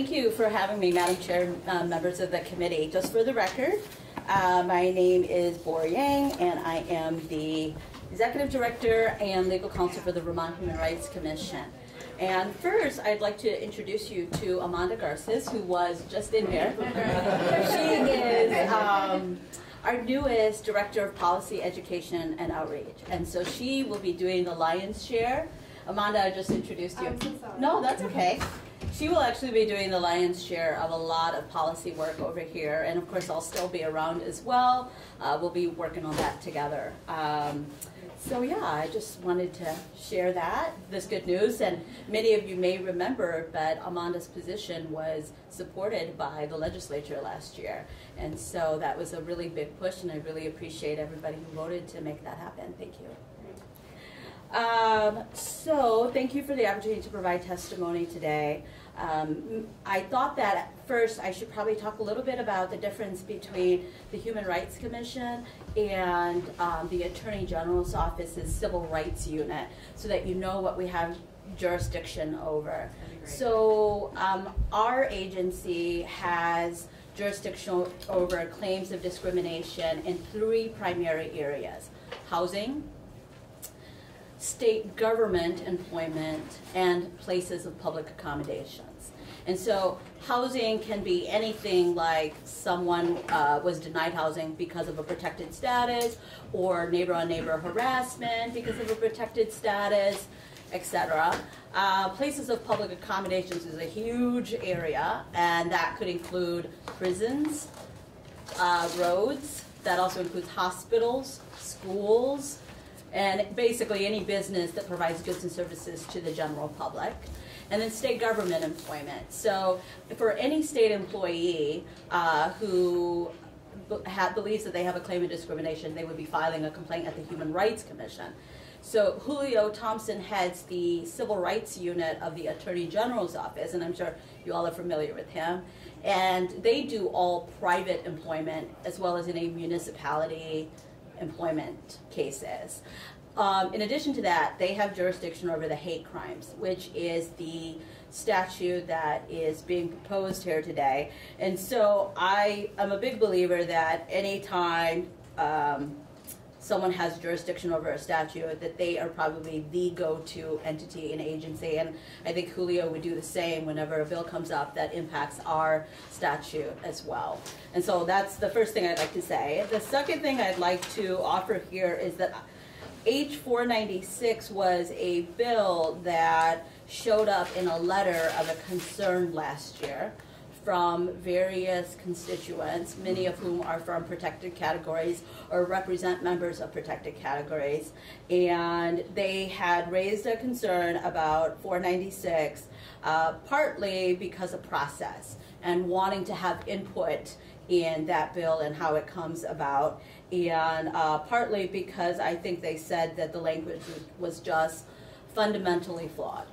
thank you for having me, Madam Chair, uh, members of the committee. Just for the record, uh, my name is Bor Yang, and I am the Executive Director and Legal Counsel for the Vermont Human Rights Commission. And first, I'd like to introduce you to Amanda Garces, who was just in here. she is um, our newest Director of Policy, Education, and Outreach. And so she will be doing the lion's share. Amanda, I just introduced you. So. No, that's okay. She will actually be doing the lion's share of a lot of policy work over here. And of course, I'll still be around as well. Uh, we'll be working on that together. Um, so yeah, I just wanted to share that, this good news. And many of you may remember that Amanda's position was supported by the legislature last year. And so that was a really big push, and I really appreciate everybody who voted to make that happen. Thank you. Um, so, thank you for the opportunity to provide testimony today. Um, I thought that at first I should probably talk a little bit about the difference between the Human Rights Commission and um, the Attorney General's Office's Civil Rights Unit so that you know what we have jurisdiction over. So, um, our agency has jurisdiction over claims of discrimination in three primary areas housing, state government employment, and places of public accommodations. And so housing can be anything like someone uh, was denied housing because of a protected status, or neighbor on neighbor harassment because of a protected status, etc. Uh, places of public accommodations is a huge area, and that could include prisons, uh, roads, that also includes hospitals, schools, and basically any business that provides goods and services to the general public. And then state government employment. So for any state employee uh, who believes that they have a claim of discrimination, they would be filing a complaint at the Human Rights Commission. So Julio Thompson heads the Civil Rights Unit of the Attorney General's Office, and I'm sure you all are familiar with him. And they do all private employment as well as any municipality employment cases. Um, in addition to that, they have jurisdiction over the hate crimes, which is the statute that is being proposed here today. And so I am a big believer that anytime um, someone has jurisdiction over a statute, that they are probably the go-to entity and agency. And I think Julio would do the same whenever a bill comes up that impacts our statute as well. And so that's the first thing I'd like to say. The second thing I'd like to offer here is that H 496 was a bill that showed up in a letter of a concern last year from various constituents, many of whom are from protected categories or represent members of protected categories. And they had raised a concern about 496, uh, partly because of process and wanting to have input in that bill and how it comes about. And uh, partly because I think they said that the language was just fundamentally flawed.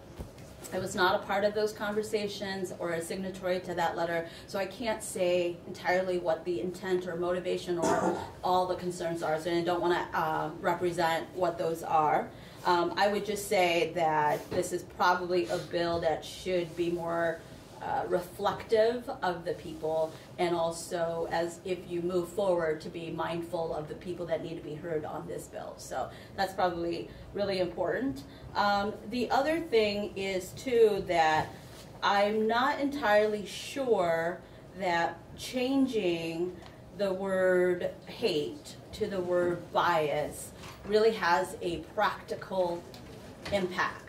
I was not a part of those conversations or a signatory to that letter, so I can't say entirely what the intent or motivation or all the concerns are, so I don't want to uh, represent what those are. Um, I would just say that this is probably a bill that should be more uh, reflective of the people and also as if you move forward to be mindful of the people that need to be heard on this bill. So that's probably really important. Um, the other thing is too that I'm not entirely sure that changing the word hate to the word bias really has a practical impact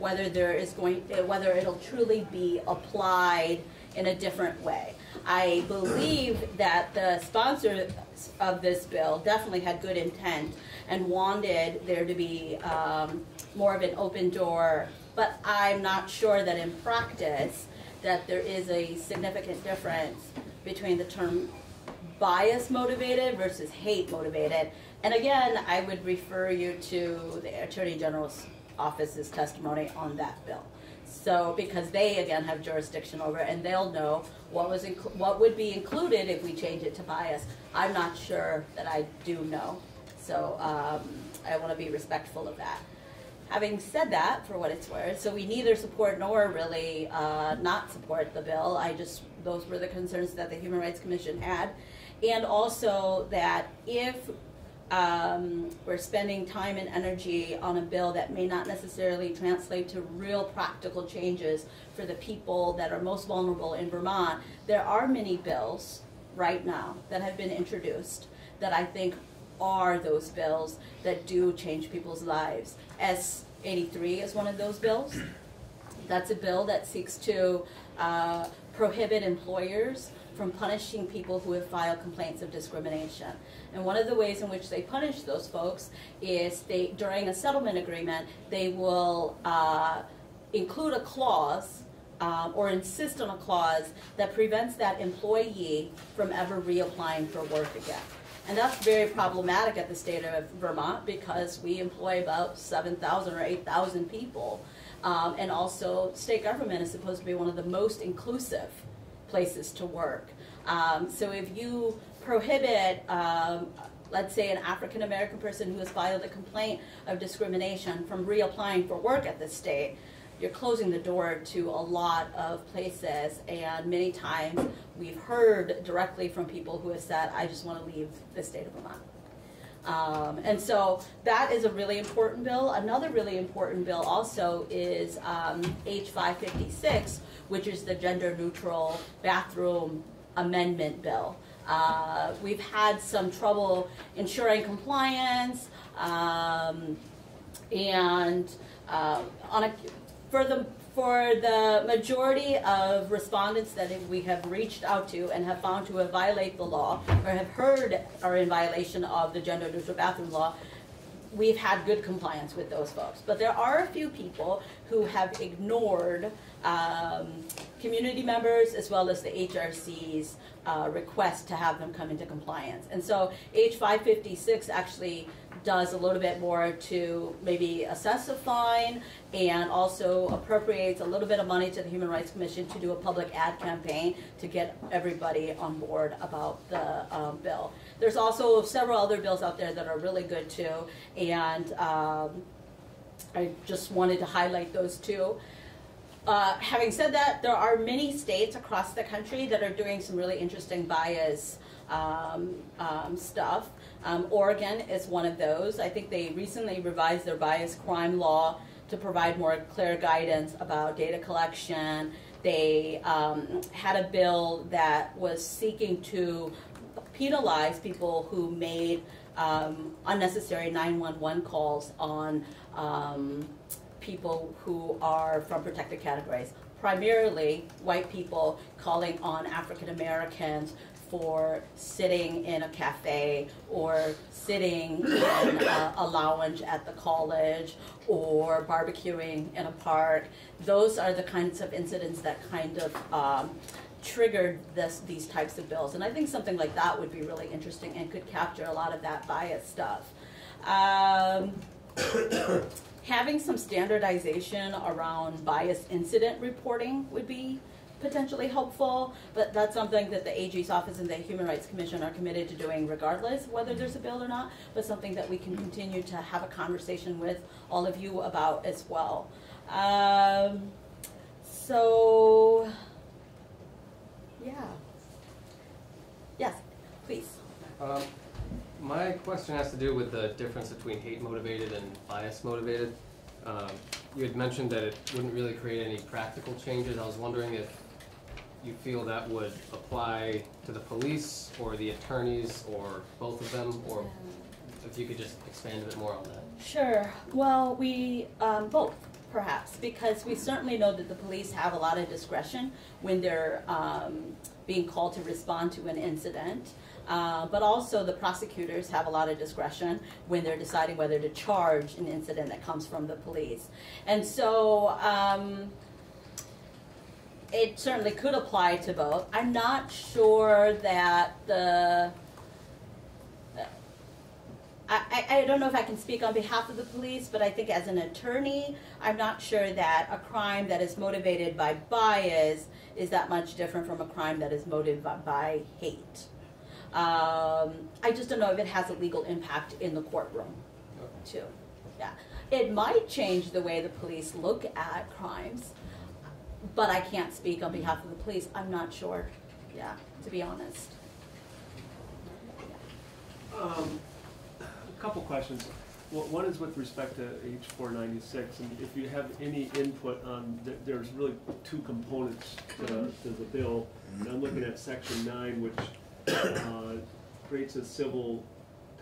whether there is going whether it'll truly be applied in a different way i believe that the sponsor of this bill definitely had good intent and wanted there to be um, more of an open door but i'm not sure that in practice that there is a significant difference between the term bias motivated versus hate motivated. And again, I would refer you to the Attorney General's office's testimony on that bill. So, because they again have jurisdiction over it, and they'll know what was what would be included if we change it to bias. I'm not sure that I do know, so um, I want to be respectful of that. having said that, for what it's worth, so we neither support nor really uh, not support the bill. I just those were the concerns that the Human Rights Commission had, and also that if um, we're spending time and energy on a bill that may not necessarily translate to real practical changes for the people that are most vulnerable in Vermont. There are many bills right now that have been introduced that I think are those bills that do change people's lives. S 83 is one of those bills. That's a bill that seeks to uh, prohibit employers from punishing people who have filed complaints of discrimination. And one of the ways in which they punish those folks is they, during a settlement agreement, they will uh, include a clause um, or insist on a clause that prevents that employee from ever reapplying for work again. And that's very problematic at the state of Vermont because we employ about 7,000 or 8,000 people. Um, and also, state government is supposed to be one of the most inclusive places to work. Um, so if you prohibit, um, let's say, an African American person who has filed a complaint of discrimination from reapplying for work at the state, you're closing the door to a lot of places, and many times we've heard directly from people who have said, I just want to leave the state of Vermont. Um, and so that is a really important bill. Another really important bill also is um, H556, which is the gender neutral bathroom amendment bill. Uh, we've had some trouble ensuring compliance, um, and uh, on a, for the for the majority of respondents that we have reached out to and have found to have violate the law or have heard are in violation of the gender neutral bathroom law, we've had good compliance with those folks. But there are a few people who have ignored um, community members as well as the HRC's uh, request to have them come into compliance. And so H556 actually does a little bit more to maybe assess a fine and also appropriates a little bit of money to the Human Rights Commission to do a public ad campaign to get everybody on board about the um, bill. There's also several other bills out there that are really good too, and um, I just wanted to highlight those two. Uh, having said that, there are many states across the country that are doing some really interesting bias um, um, stuff. Um, Oregon is one of those. I think they recently revised their bias crime law to provide more clear guidance about data collection. They um, had a bill that was seeking to penalize people who made um, unnecessary 911 calls on um, people who are from protected categories, primarily white people calling on African Americans for sitting in a cafe or sitting in a, a, lounge at the college or barbecuing in a park. Those are the kinds of incidents that kind of um, triggered this, these types of bills. And I think something like that would be really interesting and could capture a lot of that bias stuff. Um, having some standardization around bias incident reporting would be potentially helpful, but that's something that the AG's office and the Human Rights Commission are committed to doing regardless whether there's a bill or not, but something that we can continue to have a conversation with all of you about as well. Um, so, yeah. Yes, please. Um, my question has to do with the difference between hate motivated and bias motivated. Um, you had mentioned that it wouldn't really create any practical changes. I was wondering if you feel that would apply to the police or the attorneys or both of them, or if you could just expand a bit more on that. Sure. Well, we um, both perhaps because we certainly know that the police have a lot of discretion when they're um, being called to respond to an incident. Uh, but also the prosecutors have a lot of discretion when they're deciding whether to charge an incident that comes from the police. And so um, it certainly could apply to both. I'm not sure that the I, I don't know if I can speak on behalf of the police, but I think as an attorney, I'm not sure that a crime that is motivated by bias is that much different from a crime that is motivated by, by hate. Um, I just don't know if it has a legal impact in the courtroom, too. Yeah. it might change the way the police look at crimes, but I can't speak on behalf of the police. I'm not sure. Yeah, to be honest. Um, A couple questions. Well, One is with respect to H four ninety-six, and if you have any input on, th- there's really two components to, to the bill. And I'm looking at section nine, which uh, creates a civil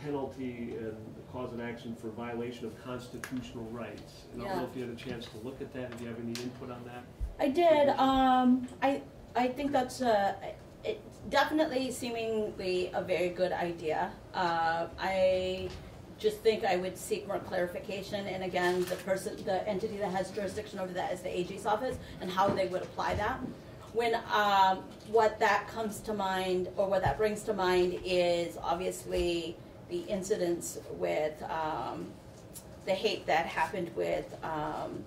penalty and cause of action for violation of constitutional rights. And I don't know if you had a chance to look at that, if you have any input on that? I did. Um, I I think that's a it definitely seemingly a very good idea. Uh, I just think I would seek more clarification, and again, the person, the entity that has jurisdiction over that is the AG's office, and how they would apply that. When um, what that comes to mind, or what that brings to mind, is obviously the incidents with um, the hate that happened with um,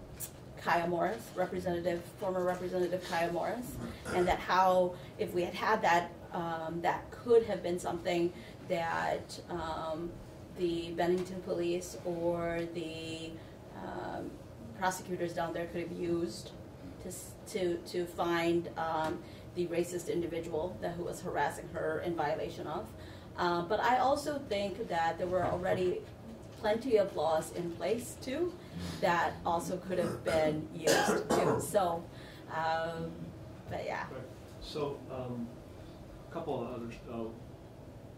Kiah Morris, Representative, former Representative Kiah Morris, and that how, if we had had that, um, that could have been something that um, the Bennington Police or the um, prosecutors down there could have used to, to, to find um, the racist individual that who was harassing her in violation of. Um, but I also think that there were already plenty of laws in place too that also could have been used too. So, um, but yeah. Right. So, um, a couple of others, uh,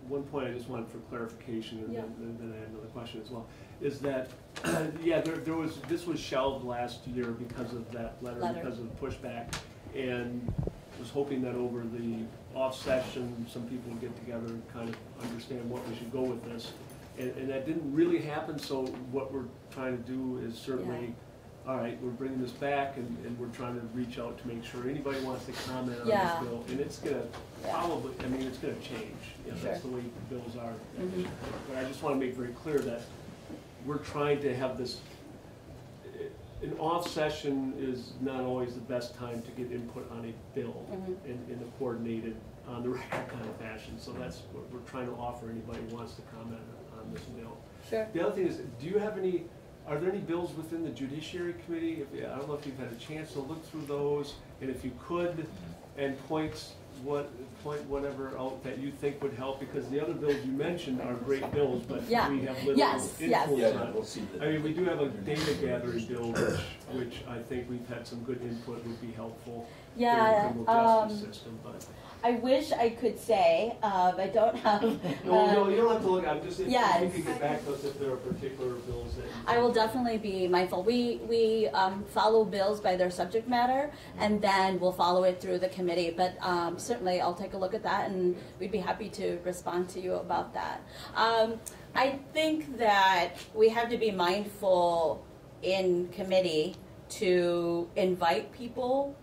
one point I just wanted for clarification, and Yeah. then, then I had another question as well, is that, yeah, there, there was, this was shelved last year because of that letter, Letter. because of the pushback, and was hoping that over the off session, some people would get together and kind of understand what we should go with this. And, and that didn't really happen, so what we're trying to do is certainly, all right, we're bringing this back and, and we're trying to reach out to make sure anybody wants to comment on Yeah. this bill. And it's gonna Yeah. probably, I mean, it's gonna change, you know, that's the Sure. way bills are. Mhm. But I just wanna make very clear that we're trying to have this, an off session is not always the best time to get input on a bill Mhm. in, in a coordinated, on the record kind of fashion. So that's what we're trying to offer anybody who wants to comment on this bill. Sure. The other thing is, do you have any, are there any bills within the judiciary committee? If, I don't know if you've had a chance to look through those, and if you could, mm-hmm. and points, what, point whatever out that you think would help, because the other bills you mentioned are great bills, but Yeah. we have little Yes, yes. influence Yeah, we'll see the. I mean, we do have a data gathering bill, which, which I think we've had some good input would be helpful for the Yeah. Um, system, but. I wish I could say, uh, but I don't have. No, no, uh, you don't have to look, I'm just, if Yes. you could get back to us if there are particular bills that. I will definitely be mindful. We we um, follow bills by their subject matter, and then we'll follow it through the committee. But um, certainly, I'll take a look at that, and we'd be happy to respond to you about that. Um, I think that we have to be mindful in committee to invite people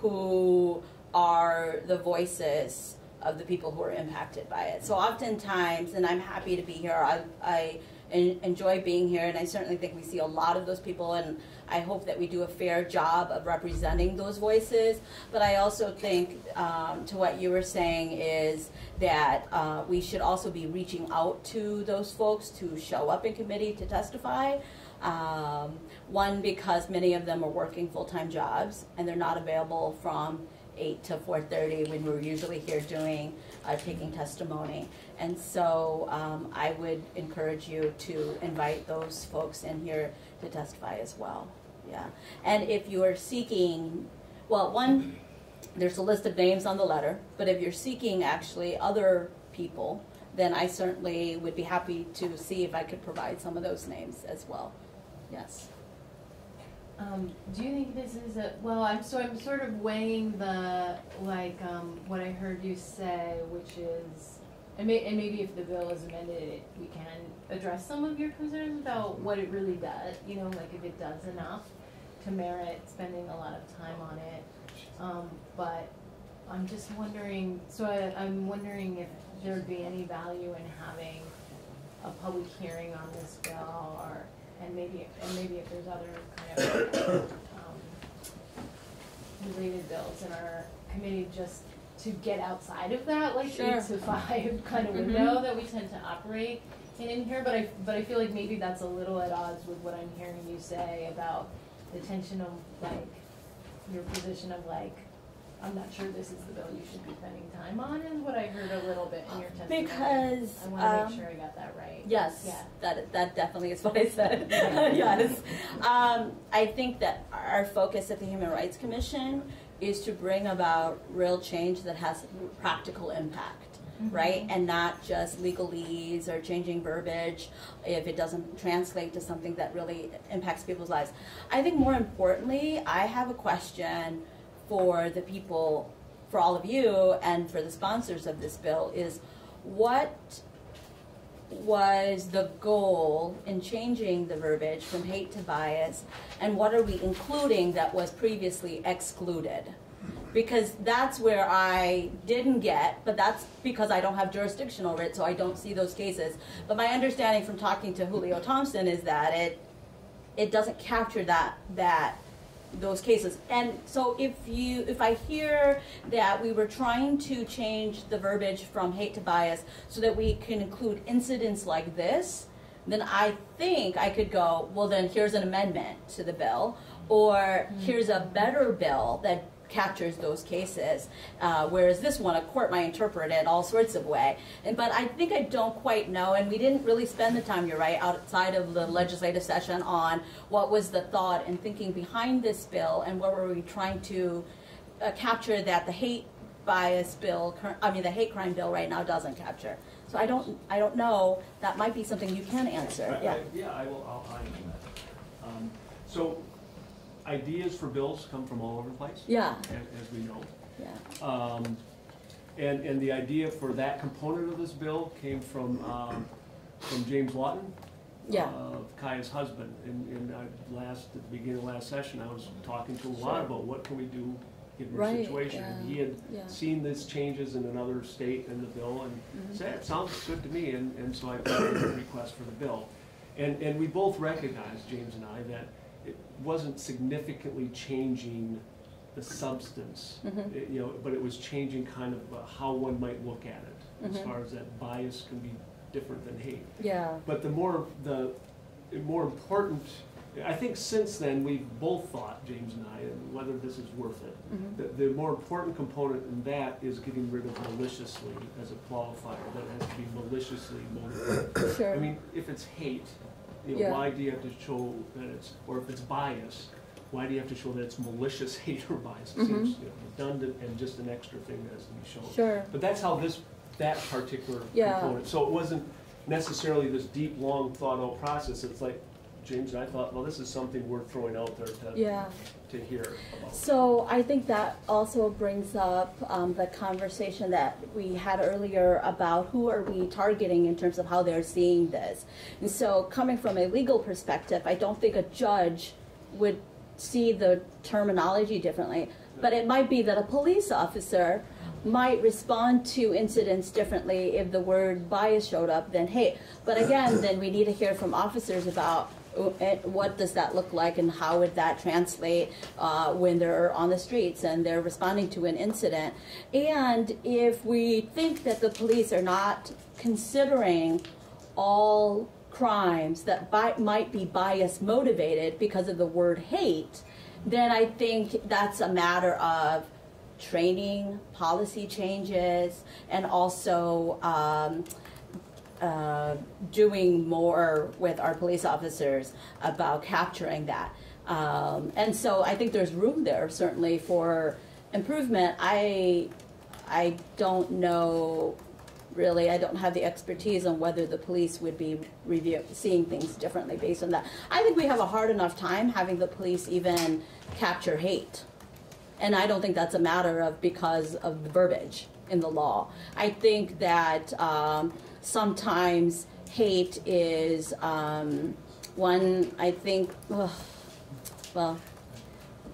who are the voices of the people who are impacted by it. So oftentimes, and I'm happy to be here, I, I enjoy being here, and I certainly think we see a lot of those people, and I hope that we do a fair job of representing those voices. But I also think, um, to what you were saying, is that uh, we should also be reaching out to those folks to show up in committee to testify. Um, one, because many of them are working full-time jobs, and they're not available from eight to four thirty when we're usually here doing, uh, taking testimony. And so, um, I would encourage you to invite those folks in here to testify as well, yeah. And if you are seeking, well, one, there's a list of names on the letter, but if you're seeking actually other people, then I certainly would be happy to see if I could provide some of those names as well, yes. Um, do you think this is a, well, I'm so, I'm sort of weighing the, like, um, what I heard you say, which is, and may, and maybe if the bill is amended, it, we can address some of your concerns about what it really does, you know, like if it does enough to merit spending a lot of time on it. Um, but I'm just wondering, so I, I'm wondering if there'd be any value in having a public hearing on this bill or, and maybe, and maybe if there's other kind of, um, related bills in our committee, just to get outside of that like Sure. eight to five kind of Mhm. window that we tend to operate in in here. But I but I feel like maybe that's a little at odds with what I'm hearing you say about the tension of like your position of like. I'm not sure this is the bill you should be spending time on, is what I heard a little bit in your testimony. Because, I wanna um, make sure I got that right. Yes, Yeah. that that definitely is what I said. Yes, um, I think that our focus at the Human Rights Commission is to bring about real change that has practical impact, Mm-hmm. right? And not just legalese or changing verbiage if it doesn't translate to something that really impacts people's lives. I think more importantly, I have a question for the people, for all of you, and for the sponsors of this bill is what was the goal in changing the verbiage from hate to bias, and what are we including that was previously excluded? Because that's where I didn't get, but that's because I don't have jurisdiction over it, so I don't see those cases. But my understanding from talking to Julio Thompson is that it it doesn't capture that that those cases. And so if you if I hear that we were trying to change the verbiage from hate to bias so that we can include incidents like this, then I think I could go, well then here's an amendment to the bill or hmm. here's a better bill that captures those cases, uh, whereas this one, a court might interpret it all sorts of way. And but I think I don't quite know, and we didn't really spend the time. You're right, outside of the legislative session, on what was the thought and thinking behind this bill, and what were we trying to uh, capture that the hate bias bill, I mean the hate crime bill right now doesn't capture. So I don't, I don't know. That might be something you can answer. I- Yeah. I- Yeah, I will, I'll, I answer that. Um, So, ideas for bills come from all over the place. Yeah. a- As we know. Yeah. Um, And, and the idea for that component of this bill came from, um, from James Lawton. Yeah. uh, Kiah's husband. And, and I last, at the beginning of last session, I was talking to him a lot about what can we do given the Right, situation. And he had yeah. seen these changes in another state in the bill and Mhm. said, it sounds good to me, and, and so I put in a request for the bill. And, and we both recognized, James and I, that it wasn't significantly changing the substance, Mhm. It- you know, but it was changing kind of uh, how one might look at it, as Mhm. far as that bias can be different than hate. Yeah. But the more, the more important, I think since then, we've both thought, James and I, and whether this is worth it. Mhm. The, the more important component in that is getting rid of maliciously as a qualifier, that it has to be maliciously motivated. Sure. I mean, if it's hate, you know, Yeah. why do you have to show that it's, or if it's bias, why do you have to show that it's malicious hate or bias? It seems Mhm. you know, redundant and just an extra thing that has to be shown. Sure. But that's how this, that particular Yeah. component, so it wasn't necessarily this deep, long, thought-out process, it's like, James and I thought, well, this is something worth throwing out there to, Yeah. to hear about. So I think that also brings up um, the conversation that we had earlier about who are we targeting in terms of how they're seeing this. And so coming from a legal perspective, I don't think a judge would see the terminology differently. But it might be that a police officer might respond to incidents differently if the word bias showed up than hate. But again, then we need to hear from officers about what does that look like and how would that translate uh, when they're on the streets and they're responding to an incident? And if we think that the police are not considering all crimes that bi- might be bias motivated because of the word hate then i think that's a matter of training policy changes and also um, uh, doing more with our police officers about capturing that. Um, and so I think there's room there certainly for improvement. I I don't know really. I don't have the expertise on whether the police would be review, seeing things differently based on that. I think we have a hard enough time having the police even capture hate. And I don't think that's a matter of because of the verbiage in the law. I think that um, sometimes hate is um, one, I think, ugh, well,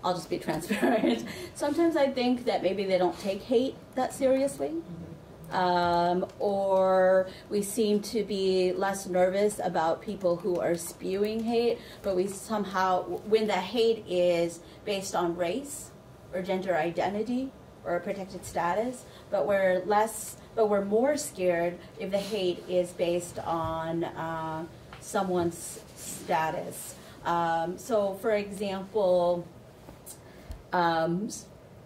I'll just be transparent. Sometimes I think that maybe they don't take hate that seriously. Um, or we seem to be less nervous about people who are spewing hate, but we somehow, when the hate is based on race or gender identity, or protected status, but we're less, but we're more scared if the hate is based on uh, someone's status. Um, so, for example, um,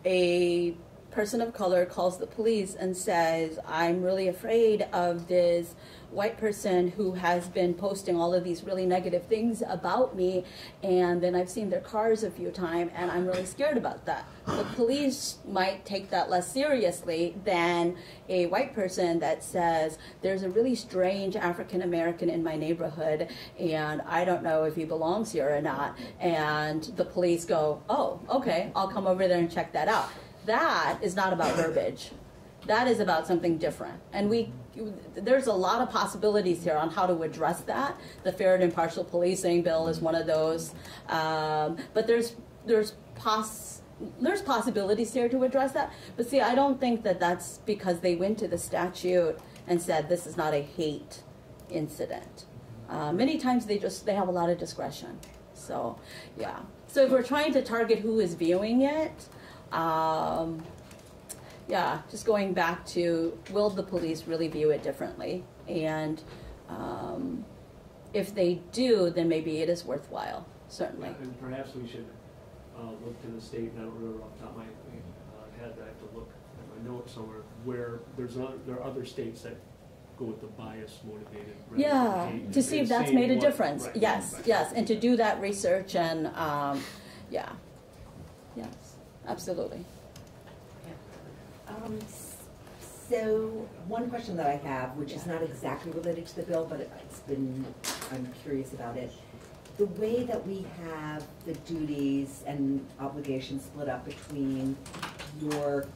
a person of color calls the police and says, I'm really afraid of this white person who has been posting all of these really negative things about me, and then I've seen their cars a few times, and I'm really scared about that. The police might take that less seriously than a white person that says, There's a really strange African American in my neighborhood, and I don't know if he belongs here or not. And the police go, Oh, okay, I'll come over there and check that out. That is not about verbiage. That is about something different. And we, there's a lot of possibilities here on how to address that. The fair and impartial policing bill is one of those. Um, but there's, there's poss, there's possibilities here to address that. But see, I don't think that that's because they went to the statute and said this is not a hate incident. Uh, many times they just, they have a lot of discretion. So, yeah. So if we're trying to target who is viewing it, um, yeah, just going back to will the police really view it differently? And um, if they do, then maybe it is worthwhile, certainly. And perhaps we should uh, look to the state, and I don't remember off the top of my uh, head, I have to look at my notes somewhere, where there's other, there are other states that go with the bias motivated. Yeah, to see if that's made a what- difference. right, Yes, right. yes, and to do that research and, um, yeah, absolutely. Um, so, one question that I have, which is not exactly related to the bill, but it's been, I'm curious about it. The way that we have the duties and obligations split up between your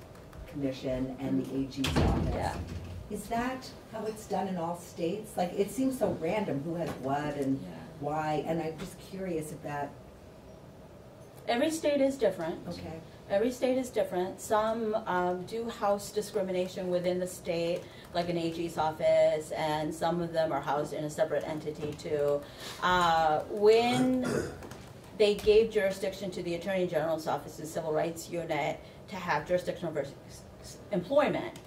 commission and the AG's Yeah. office. Is that how it's done in all states? Like, it seems so random, who has what and Yeah. why, and I'm just curious if that, Every state is different. okay, Every state is different. Some um, do house discrimination within the state, like an AG's office, and some of them are housed in a separate entity too. Uh, when they gave jurisdiction to the Attorney General's office's Civil Rights Unit to have jurisdiction over employment,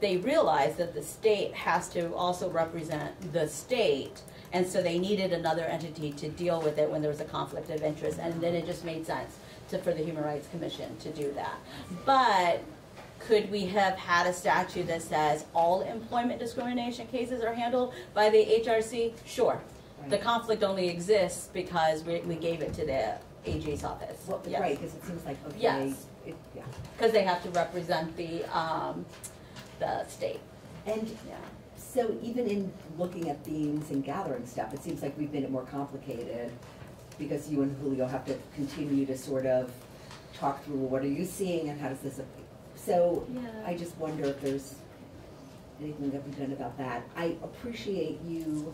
they realized that the state has to also represent the state. And so they needed another entity to deal with it when there was a conflict of interest. And then it just made sense to, for the Human Rights Commission to do that. But could we have had a statute that says all employment discrimination cases are handled by the HRC? Sure. The conflict only exists because we, we gave it to the AG's office. well, Yes. right, because it seems like, okay, Yes. it, yeah. Because they have to represent the, um, the state, And yeah. So even in looking at themes and gathering stuff, it seems like we've made it more complicated because you and Julio have to continue to sort of talk through, what are you seeing and how does this, affect- so Yeah. I just wonder if there's anything that we've done about that. I appreciate you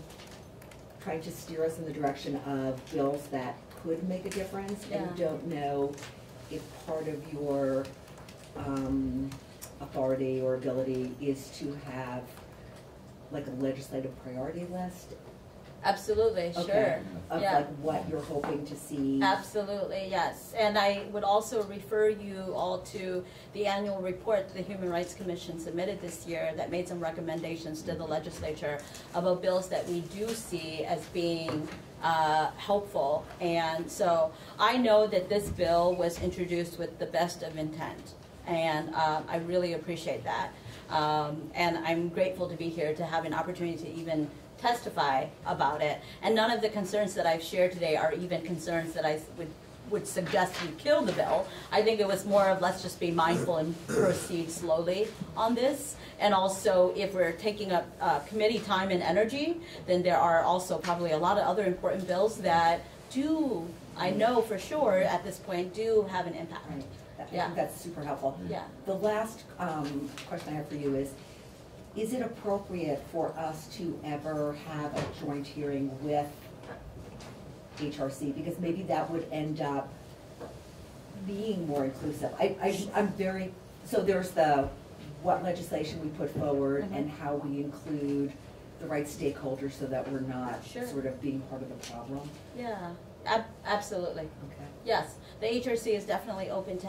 trying to steer us in the direction of bills that could make a difference and don't know if part of your um, authority or ability is to have like a legislative priority list Absolutely, Okay. sure. of Yeah. like what you're hoping to see. Absolutely, yes. And I would also refer you all to the annual report the Human Rights Commission submitted this year that made some recommendations to the legislature about bills that we do see as being uh, helpful. And so I know that this bill was introduced with the best of intent. And uh, I really appreciate that. Um, and I'm grateful to be here to have an opportunity to even testify about it. And none of the concerns that I've shared today are even concerns that I would, would suggest we kill the bill. I think it was more of let's just be mindful and proceed slowly on this. And also, if we're taking up uh, committee time and energy, then there are also probably a lot of other important bills that do, I know for sure at this point, do have an impact. Right. That- Yeah. that's super helpful. Yeah. The last um, question I have for you is, is it appropriate for us to ever have a joint hearing with HRC? Because maybe that would end up being more inclusive. I, I, I'm very, so there's the, what legislation we put forward Mhm. and how we include the right stakeholders so that we're not Sure. sort of being part of the problem. Yeah, ab- absolutely. Okay. Yes, the HRC is definitely open to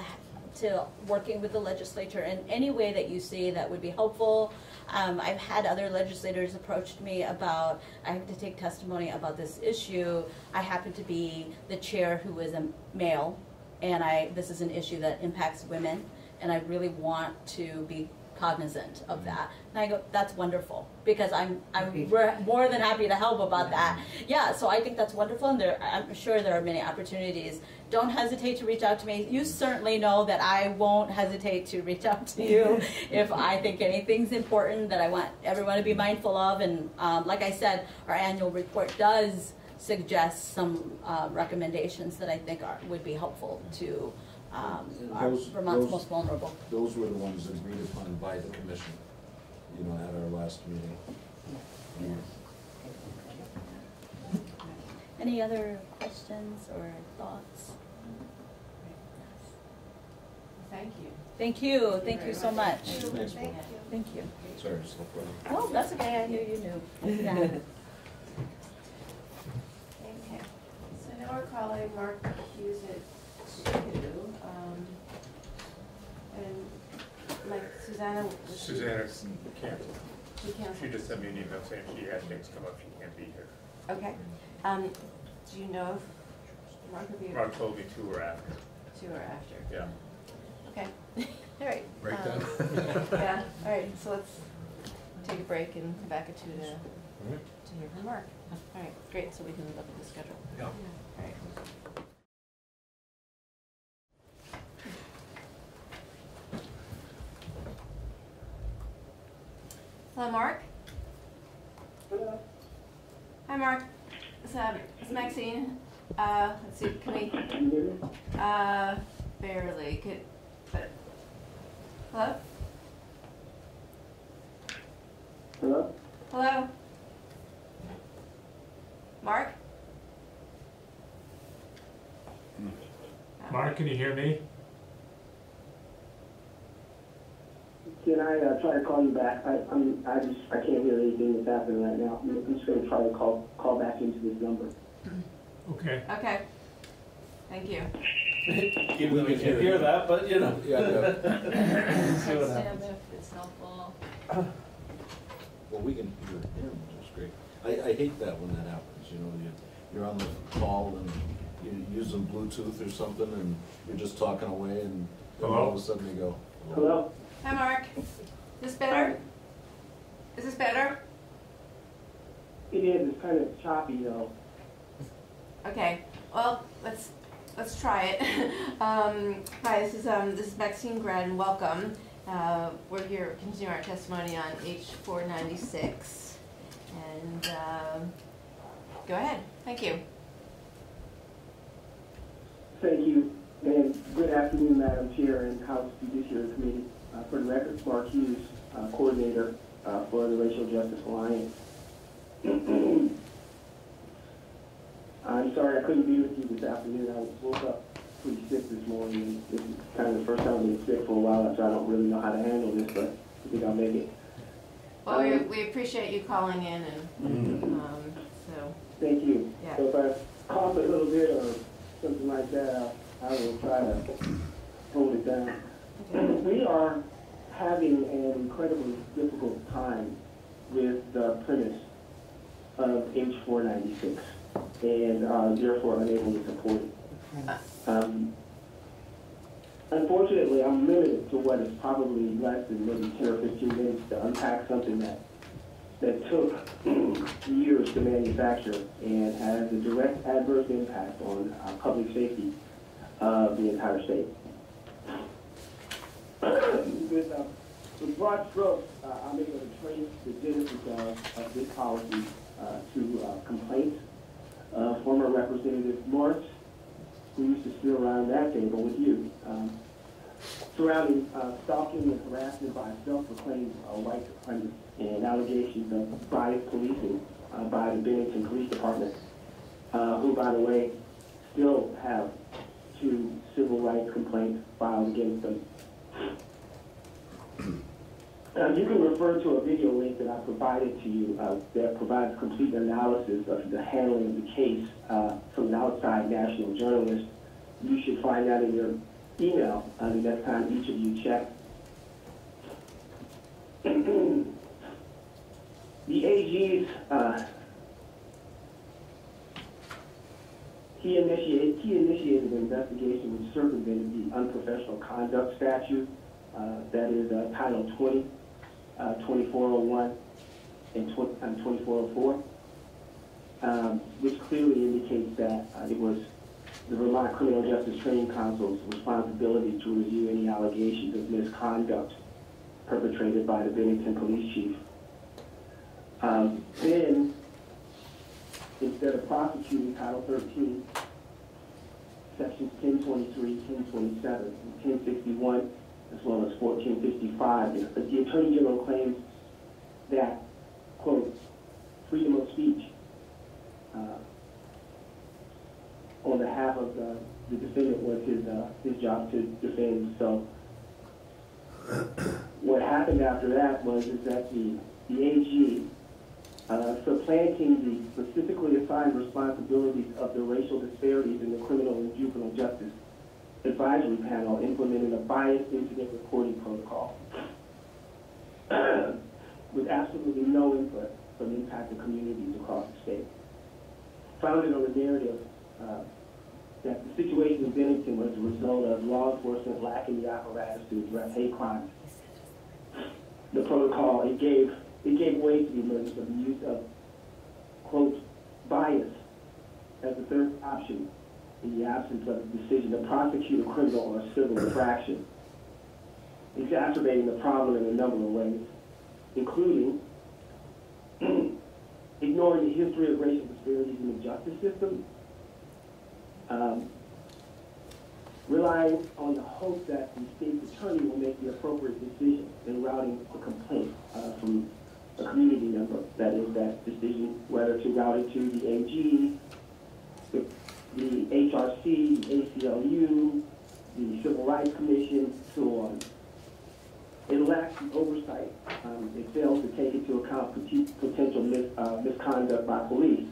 to working with the legislature in any way that you see that would be helpful. Um, I've had other legislators approach me about, I have to take testimony about this issue. I happen to be the chair who is a male, and I, this is an issue that impacts women, and I really want to be cognizant of that. And I go, that's wonderful, because I'm, I'm re- more than happy to help about that. Yeah, so I think that's wonderful, and there, I'm sure there are many opportunities. Don't hesitate to reach out to me. You certainly know that I won't hesitate to reach out to you if I think anything's important that I want everyone to be mindful of. And um, like I said, our annual report does suggest some uh, recommendations that I think are, would be helpful to um, our Those- Vermont's those- most vulnerable. Those were the ones agreed upon by the commission, you know, at our last meeting. Any other questions or thoughts? Thank you. Thank you, thank you so much. Thanks, Paul. Thank you. Sorry, it's no problem. Oh, that's okay, I knew you knew. Yeah. Okay, so now we're calling Mark Hughes at two, um, and like Susanna. was Susanna can't, She canceled. she just sent me an email saying she had things come up, she can't be here. Okay, um, do you know if Mark will be Mark told me two or after, two or after? yeah. Okay, all right. Break um, time? Yeah, all right, so let's take a break and come back at two to, to hear from Mark. All right, great, so we can look at the schedule. Yeah. All right. Hello, Mark? Hi, Mark. It's, um, it's Maxine. Uh, let's see, can we? Uh, barely, could, but, hello? Hello? Hello? Mark? Mark, can you hear me? Can I uh, try to call you back? I, I'm, I just, I can't hear anything that's happening right now. I'm just gonna try to call, call back into this number. Okay. Okay. Thank you. Even though we can't hear that, but you know. Yeah, yeah. See what Sam, happens. if it's helpful. Well, we can hear him, which is great. I, I hate that when that happens, you know, you, you're on the call and you're using Bluetooth or something and you're just talking away and then all of a sudden you go. Hello? Hi, Mark. Is this better? Is this better? It is, it's kind of choppy though. Okay. Well, let's let's try it. um, hi, this is um, this is Maxine Grad. Welcome. Uh, we're here continuing our testimony on H four ninety six, and um, go ahead. Thank you. Thank you, and good afternoon, Madam Chair and House Judiciary Committee. Uh, for the record, Mark Hughes, uh, Coordinator, uh, for the Racial Justice Alliance. I'm sorry I couldn't be with you this afternoon. I woke up pretty sick this morning, and this is kind of the first time I've been sick for a while, so I don't really know how to handle this, but I think I'll make it. Well, we, we appreciate you calling in, and um, so Thank you. Yeah. So if I cough a little bit or something like that, I will try to hold it down. We are having an incredibly difficult time with the premise of H four ninety-six and uh, therefore unable to support it. Um, Unfortunately, I'm limited to what is probably less than maybe ten or fifteen minutes to unpack something that that took years to manufacture and has a direct adverse impact on uh, public safety of the entire state. With, uh, with broad strokes, uh, I'm able to trace the genesis of, of this policy uh, to uh, complaints. Uh, former Representative Morris, who used to sit around that table with you, um, surrounding uh, stalking and harassment by self-proclaimed uh, white supremacists and allegations of biased policing uh, by the Bennington Police Department, uh, who, by the way, still have two civil rights complaints filed against them. Uh, you can refer to a video link that I provided to you uh, that provides complete analysis of the handling of the case uh, from an outside national journalist. You should find that in your email uh, the next time each of you check. the AG's uh, he initiated he initiated an investigation which circumvented the unprofessional conduct statute uh, that is Title 20, uh, 2401, and, and 2404, um, which clearly indicates that uh, it was the Vermont Criminal Justice Training Council's responsibility to review any allegations of misconduct perpetrated by the Bennington Police Chief. Um, then, instead of prosecuting Title 13, Sections 1023, 1027, and 1061, as well as 1455, the the Attorney General claims that, quote, freedom of speech uh, on behalf of the, the defendant was his, uh, his job to defend. So what happened after that was is that the, the AG, uh, supplanting the specifically assigned responsibilities of the racial disparities in the criminal and juvenile justice advisory panel, implemented a biased incident reporting protocol with absolutely no input from impacted communities across the state. Founded on the narrative uh, that the situation in Bennington was a result of law enforcement lacking the apparatus to address hate crimes. The protocol, it gave, it gave way to the emergence of the use of, quote, bias as the third option in the absence of a decision to prosecute a criminal or a civil infraction, exacerbating the problem in a number of ways, including ignoring the history of racial disparities in the justice system, um, relying on the hope that the state's attorney will make the appropriate decision in routing a complaint uh, from a community member. That is, that decision whether to route it to the AG, the, the HRC, ACLU, the Civil Rights Commission, so on. It lacks the oversight. Um, it fails to take into account pot- potential mis- uh, misconduct by police.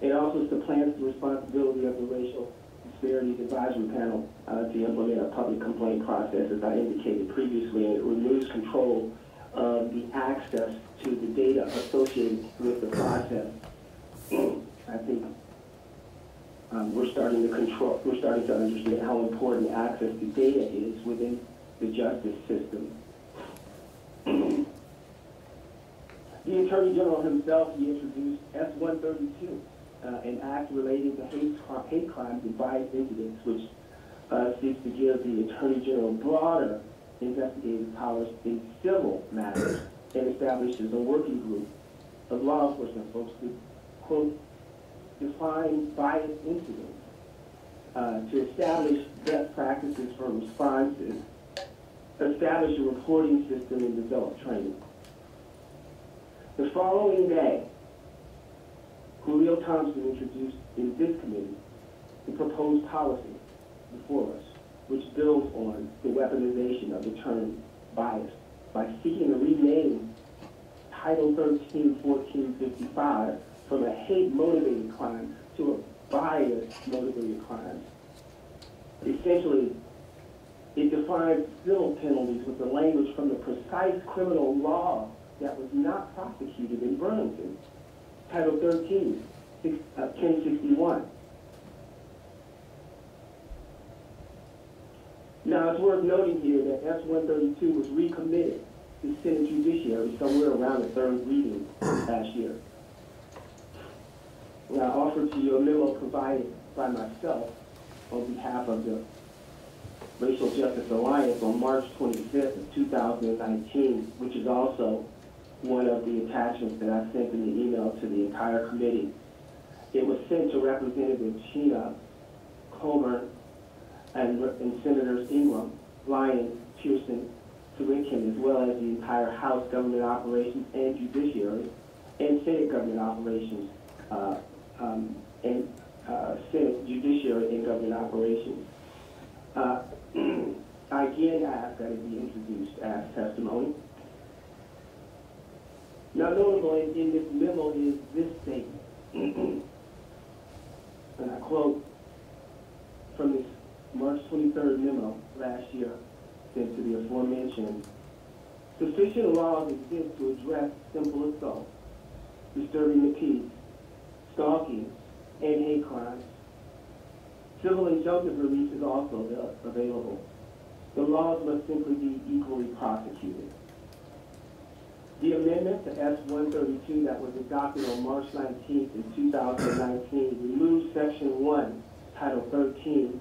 It also supplants the responsibility of the Racial Disparities Advisory Panel uh, to implement a public complaint process, as I indicated previously, and it removes control of the access to the data associated with the process. I think um, we're starting to control, we're starting to understand how important access to data is within the justice system. The Attorney General himself, he introduced S-132, uh, an act relating to hate, hate crimes and bias incidents, which uh, seeks to give the Attorney General broader investigative powers in civil matters and establishes a working group of law enforcement folks to, quote, define bias incidents, uh, to establish best practices for responses, establish a reporting system, and develop training. The following day, Julio Thompson introduced in this committee the proposed policy before us, which builds on the weaponization of the term bias by seeking to rename Title 13, 1455 from a hate-motivated crime to a bias-motivated crime. Essentially, it defines civil penalties with the language from the precise criminal law that was not prosecuted in Burlington. Title 13, six, uh, 1061. Now, it's worth noting here that S-132 was recommitted to Senate Judiciary somewhere around the third reading last year. And I offer to you a memo provided by myself on behalf of the Racial Justice Alliance on March 25th of 2019, which is also one of the attachments that I sent in the email to the entire committee. It was sent to Representative Sheena Colburn and, and Senators Ingram, Lyons, Pearson, Sawicki, as well as the entire House Government Operations and Judiciary, and Senate Government Operations, uh, um, and uh, Senate Judiciary and Government Operations. Uh, I again ask that it be introduced as testimony. Now, notable in, in this memo is this statement, and I quote from this March 23rd memo last year sent to the aforementioned. Sufficient laws exist to address simple assault, disturbing the peace, stalking, and hate crimes. Civil and injunctive relief is also available. The laws must simply be equally prosecuted. The amendment to S one thirty-two that was adopted on March nineteenth in two thousand nineteen removes section one, title 13,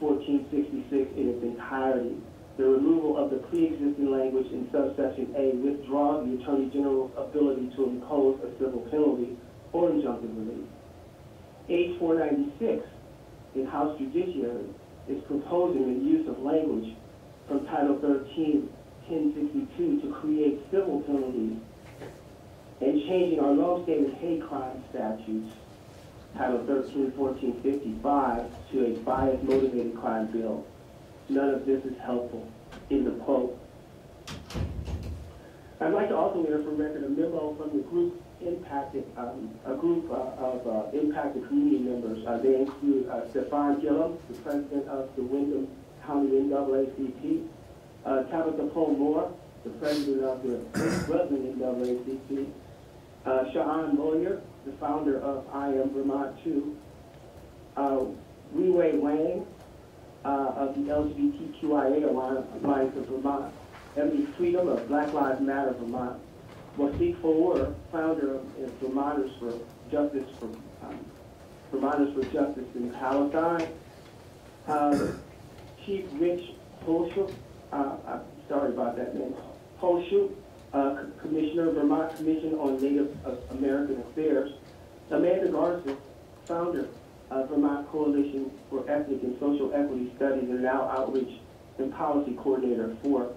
1466 in its entirety. The removal of the pre-existing language in subsection A withdraws the Attorney General's ability to impose a civil penalty or injunctive relief. H four ninety-six in House Judiciary is proposing the use of language from Title 13, 1062 to create civil penalties and changing our long-standing hate crime statutes, Title 13, 1455, to a bias-motivated crime bill. None of this is helpful. In the quote. I'd like to also hear from record a memo from the group impacted, um, a group uh, of uh, impacted community members. Uh, they include uh, Steffen Gillom, the president of the Windham County NAACP, uh, Tabitha Pohl-Moore, the president of the Rutland NAACP, uh, Shawn Moyer, the founder of I Am Vermont 2, uh, Wei Wang uh, of the LGBTQIA Alliance Alliance of Vermont, Emily Freedom of Black Lives Matter Vermont, Wasiq Four, founder of Vermonters for Justice for um, Vermonters for Justice in Palestine, um, Chief Rich Holschuh, uh, I'm sorry about that name, Holschuh, uh, Commissioner, Vermont Commission on Native uh, American Affairs, Amanda Garces, founder of Vermont Coalition for Ethnic and Social Equity Studies and now Outreach and Policy Coordinator for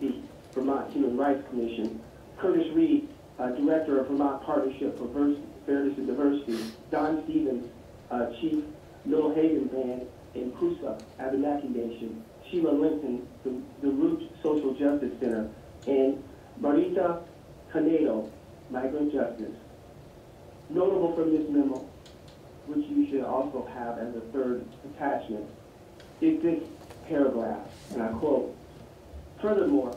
the Vermont Human Rights Commission, Curtis Reed, uh, Director of Vermont Partnership for Fairness and Diversity, Don Stevens, uh, Chief Little Haven Band in Coosuk, Abenaki Nation, Shela Linton, the, the Root Social Justice Center, and Marita Canedo, Migrant Justice. Notable from this memo, which you should also have as a third attachment, is this paragraph, and I quote, Furthermore,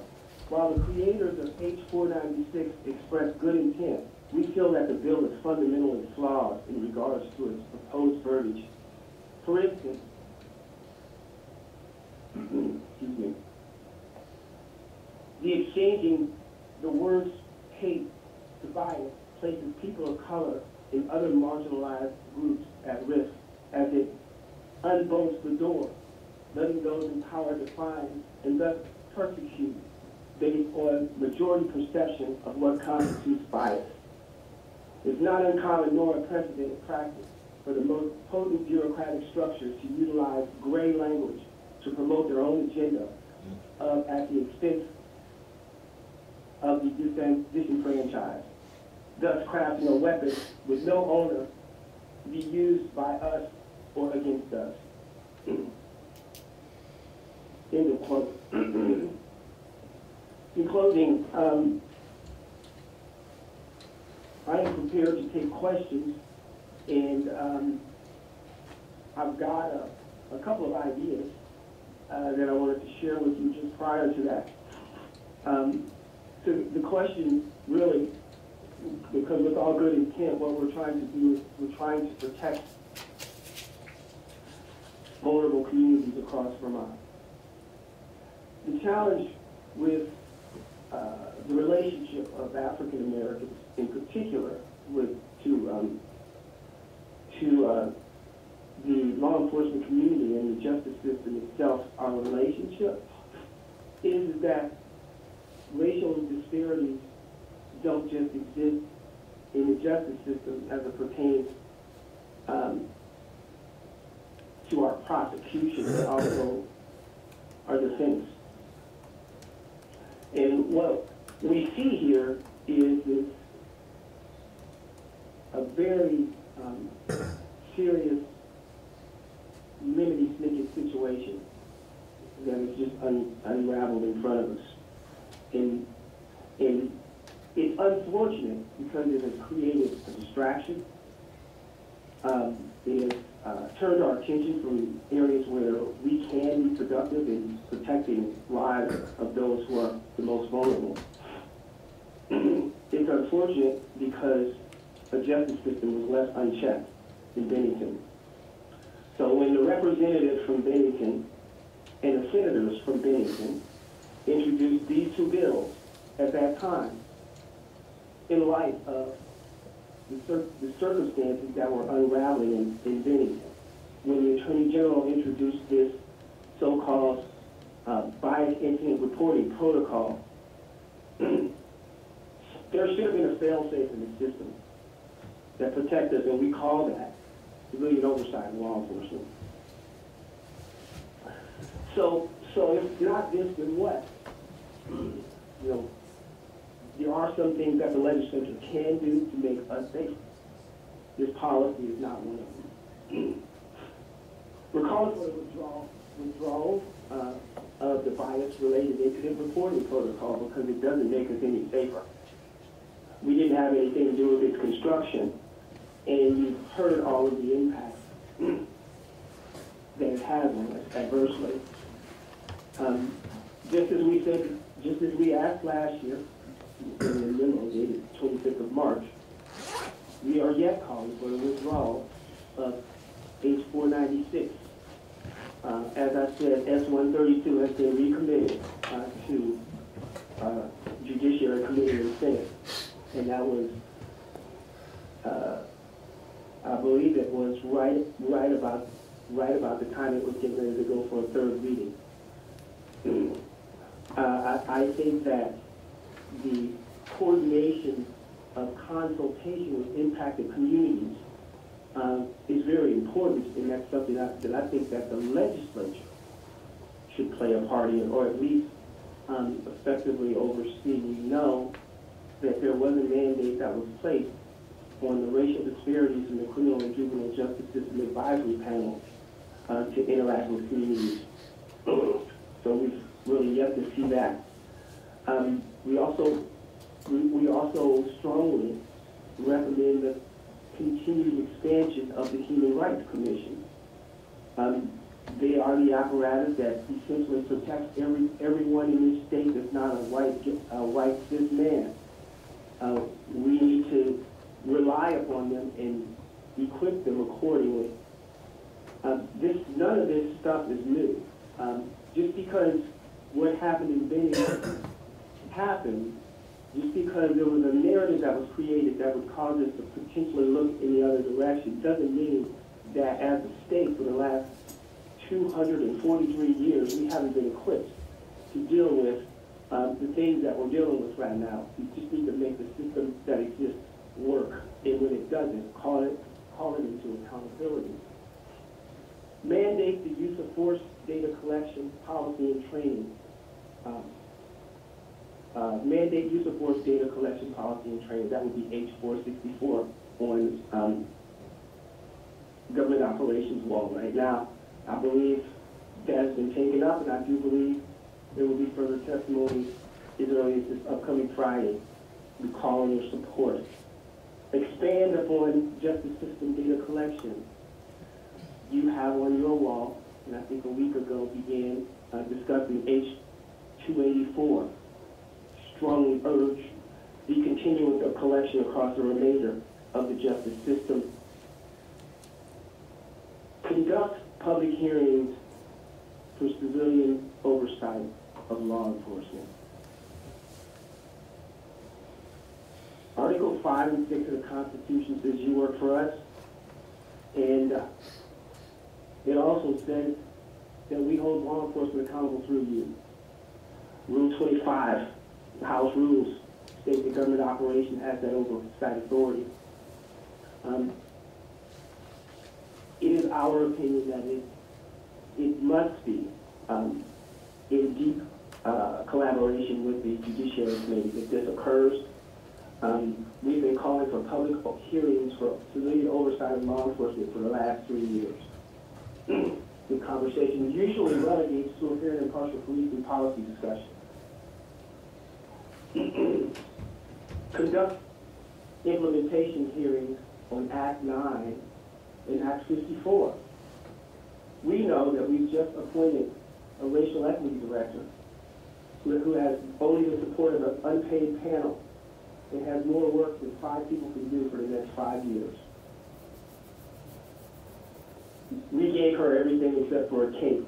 while the creators of H 496 expressed good intent, we feel that the bill is fundamentally flawed in regards to its proposed verbiage. For instance, excuse me, the exchanging the words hate to violence places people of color and other marginalized groups at risk as it unbolts the door, letting those in power define and thus persecute based on majority perception of what constitutes bias. It's not uncommon nor unprecedented practice for the most potent bureaucratic structures to utilize gray language to promote their own agenda at the expense of the disenfranchised, thus crafting a weapon with no owner to be used by us or against us. End of quote. In closing, um, I am prepared to take questions, and um, I've got a, a couple of ideas uh, that I wanted to share with you just prior to that. Um, so the question really, because with all good intent, what we're trying to do is we're trying to protect vulnerable communities across Vermont. The challenge with uh, the relationship of African Americans, in particular, with to um, to uh, the law enforcement community and the justice system itself, our relationship, is that racial disparities don't just exist in the justice system as it pertains um, to our prosecution, but also our defense. And what we see here is this a very um, serious lemony snicket situation that is just un- unraveled in front of us. And, and it's unfortunate because it has created a distraction um, is uh, turned our attention from areas where we can be productive in protecting lives of those who are the most vulnerable. it's unfortunate because the justice system was left unchecked in Bennington. So when the representatives from Bennington and the senators from Bennington introduced these two bills at that time, in light of the, cir- the circumstances that were unraveling in, in. When the Attorney General introduced this so-called uh, bias incident reporting protocol, there should have been a fail-safe in the system that protect us, and we call that civilian oversight in law enforcement. So, so if not this, then what? You know, there are some things that the legislature can do to make us safer. This policy is not one of them. We're calling for the withdrawal, withdrawal uh, of the bias-related incident reporting protocol because it doesn't make us any safer. We didn't have anything to do with its construction, and you've heard all of the impacts that it has on us adversely. Um, just as we said, just as we asked last year, the memo dated 25th of March, we are yet calling for the withdrawal of H 496. Uh, as I said, S 132 has been recommitted uh, to uh, Judiciary Committee and Senate, and that was, uh, I believe it was right, right about, right about the time it was getting ready to go for a third reading. Uh, I, I think that the coordination of consultation with impacted communities um, is very important, and that's something that, that I think that the legislature should play a part in, or at least um, effectively oversee. We know that there was a mandate that was placed on the racial disparities in the criminal and juvenile justice system advisory panel uh, to interact with communities. so we've really yet to see that. Um, we also we, we also strongly recommend the continued expansion of the Human Rights Commission. Um, they are the apparatus that essentially protects every everyone in this state that's not a white a white cis man. Uh, we need to rely upon them and equip them accordingly. Uh, this none of this stuff is new. Um, just because what happened in Bennington happened just because there was a narrative that was created that would cause us to potentially look in the other direction doesn't mean that as a state for the last 243 years we haven't been equipped to deal with um, the things that we're dealing with right now. We just need to make the system that exists work. And when it doesn't, call it, call it into accountability. Mandate the use of force data collection, policy, and training. Um, uh, mandate use of force data collection policy and training. That would be H 464 on um, government operations law right now. I believe that has been taken up, and I do believe there will be further testimony as early as this upcoming Friday. We call on your support. Expand upon justice system data collection. You have on your wall, and I think a week ago began uh, discussing H 284 strongly urge the continuance of collection across the remainder of the justice system. Conduct public hearings for civilian oversight of law enforcement. Article 5 and 6 of the Constitution says you work for us, and uh, it also says that we hold law enforcement accountable through you. Rule 25 House rules state the government operation has that oversight authority. Um, it is our opinion that it, it must be um, in deep uh, collaboration with the Judiciary Committee if this occurs. Um, we've been calling for public hearings for civilian oversight of law enforcement for the last three years. the conversation usually relegates to a fair and impartial policing policy discussion. Conduct implementation hearings on Act 9 and Act 54. We know that we've just appointed a racial equity director who has only the support of an unpaid panel and has more work than five people can do for the next five years. We gave her everything except for a cape.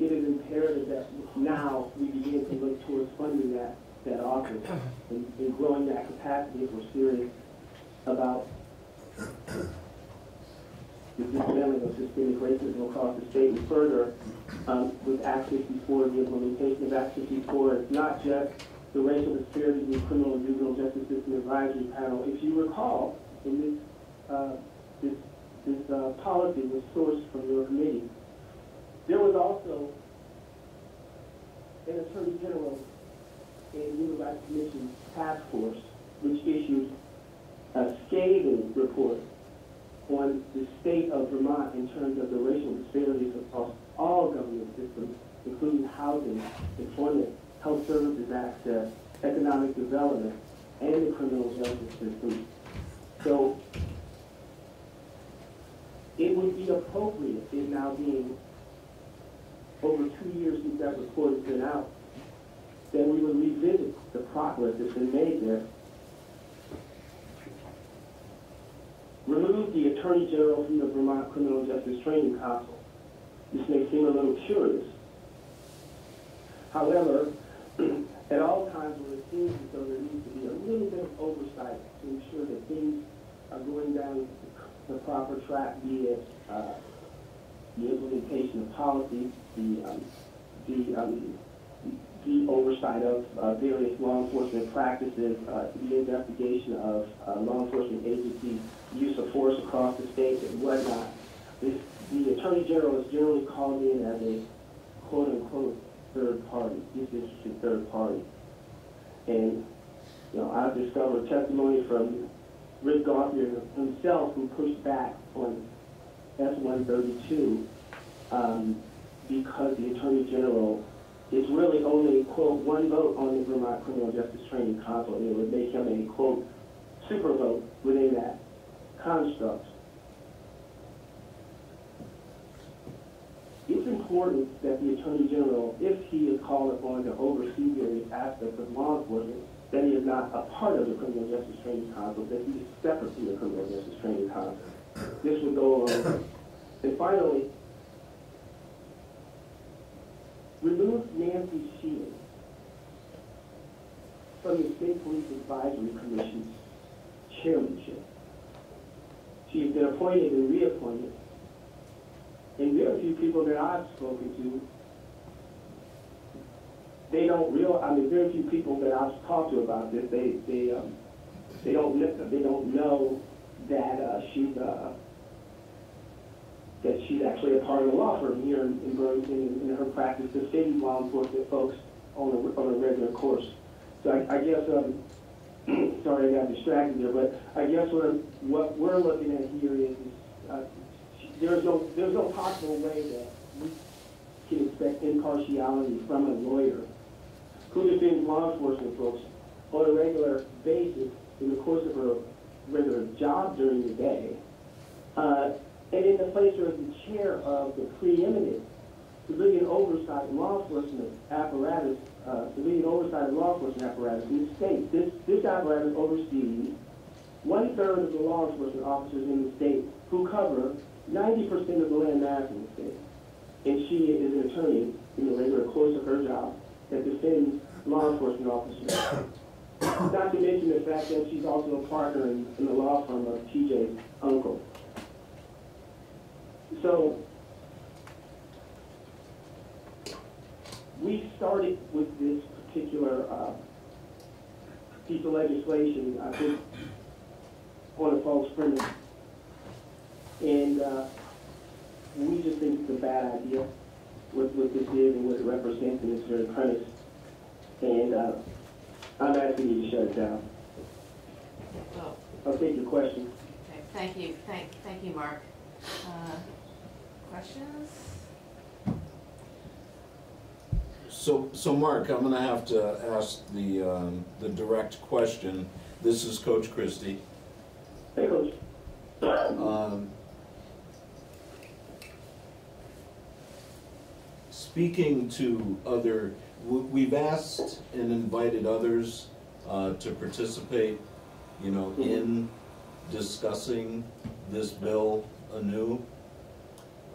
It is imperative that now we begin to look towards funding that, that office and, and growing that capacity if we're serious about the dismantling of systemic racism across the state and further um, with Act 54, the implementation of Act 54 is not just the racial disparities in the criminal and juvenile justice system advisory panel. If you recall, in this, uh, this, this uh, policy was sourced from your committee. There was also an Attorney General and Human Rights Commission task force which issued a scathing report on the state of Vermont in terms of the racial disparities across all government systems, including housing, employment, health services access, economic development, and the criminal justice system. So it would be appropriate, it now being over two years since that report has been out, Then we would revisit the progress that's been made there remove the Attorney General from the Vermont Criminal Justice Training Council. This may seem a little curious. However, at all times when it seems as though there needs to be a little bit of oversight to ensure that things are going down the proper track, be it uh, the implementation of policy, the, um, the, um, the oversight of uh, various law enforcement practices, uh, the investigation of uh, law enforcement agencies' use of force across the state and whatnot. This, the Attorney General is generally called in as a quote-unquote third party, disinterested third party. And, you know, I've discovered testimony from Rick Garfield himself who pushed back on S-132 um, because the Attorney General is really only, quote, one vote on the Vermont Criminal Justice Training Council, and it would make him a, quote, super vote within that construct. It's important that the Attorney General, if he is called upon to oversee various aspects of law enforcement, that he is not a part of the Criminal Justice Training Council, that he is separate from the Criminal Justice Training Council. This would go along. And finally, remove Nancy Sheahan from the State Police Advisory Commission's chairmanship. She has been appointed and reappointed. And very few people that I've spoken to, they don't real, I mean, very few people that I've talked to about this, they, they, um, they don't, they don't know that, uh, she's, uh, that she's actually a part of the law firm here in, in Burlington in her practice of defending law enforcement folks on a, on a regular course. So I, I guess, um, sorry I got distracted there, but I guess what, what we're looking at here is, uh, there's no, there's no possible way that we can expect impartiality from a lawyer who defends law enforcement folks on a regular basis in the course of her regular job during the day. Uh, and in the place where the chair of the preeminent civilian oversight and law enforcement apparatus, uh, civilian oversight and law enforcement apparatus in the state. This, this apparatus oversees one-third of the law enforcement officers in the state who cover 90% of the land mass in the state. And she is an attorney in the regular course of her job that defends law enforcement officers. Not to mention the fact that she's also a partner in, in the law firm of TJ's uncle. So we started with this particular uh, piece of legislation, I think, on a false premise. And uh, we just think it's a bad idea what, what this is and what it represents in its very premise. And uh, I'm asking you to shut it down. Oh, I'll take your question. okay, thank you, thank, thank you, Mark. Uh, Questions? So, so Mark, I'm gonna have to ask the, um, the direct question. This is Coach Christie. Hey, Coach. Um, Speaking to other, w- we've asked and invited others uh, to participate, you know, in discussing this bill anew.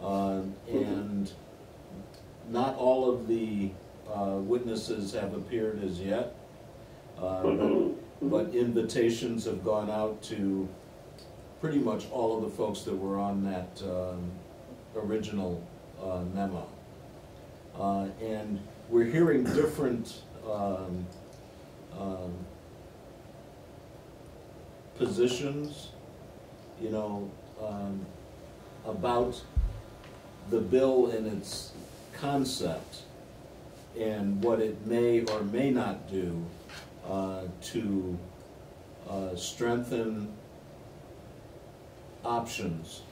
Uh, And not all of the uh, witnesses have appeared as yet. Uh, but- But invitations have gone out to pretty much all of the folks that were on that um, original uh, memo. Uh, And we're hearing different um, um, positions, you know, um, about the bill and its concept and what it may or may not do uh, to uh, strengthen options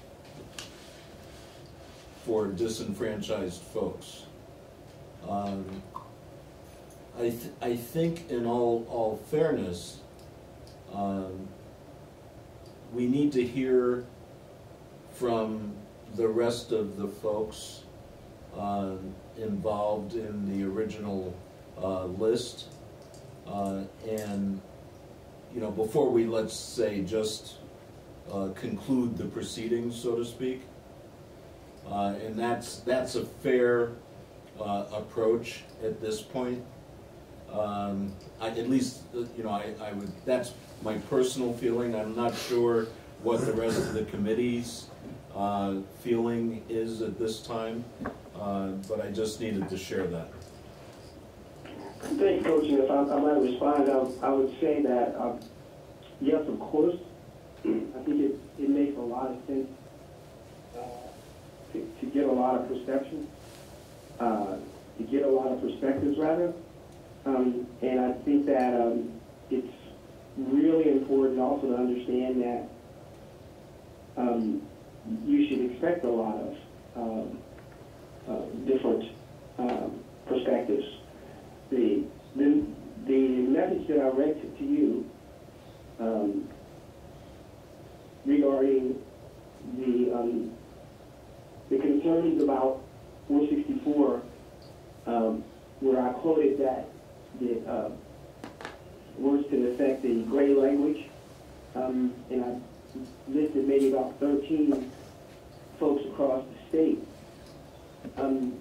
for disenfranchised folks. Um, I, th- I think in all, all fairness, um, we need to hear from the rest of the folks um, involved in the original uh, list. Uh, And, you know, before we, let's say, just uh, conclude the proceedings, so to speak. Uh, And that's, that's a fair uh, approach at this point. Um, I, at least, uh, you know, I, I would, that's my personal feeling. I'm not sure what the rest of the committee's uh, feeling is at this time, uh, but I just needed to share that. Thank you, Coach, if I, I might respond, I, I would say that, um, yes, of course, I think it, it makes a lot of sense, uh, to, to get a lot of perception, uh, to get a lot of perspectives, rather. Um, and I think that, um, it's really important also to understand that, um, you should expect a lot of, um, uh, different, um, perspectives the, the, the message that I read to, to you, um, regarding the, um, the concerns about four sixty-four, um, where I quoted that, the, uh, words to the effect, the gray language, um, and I listed maybe about thirteen folks across the state. Um,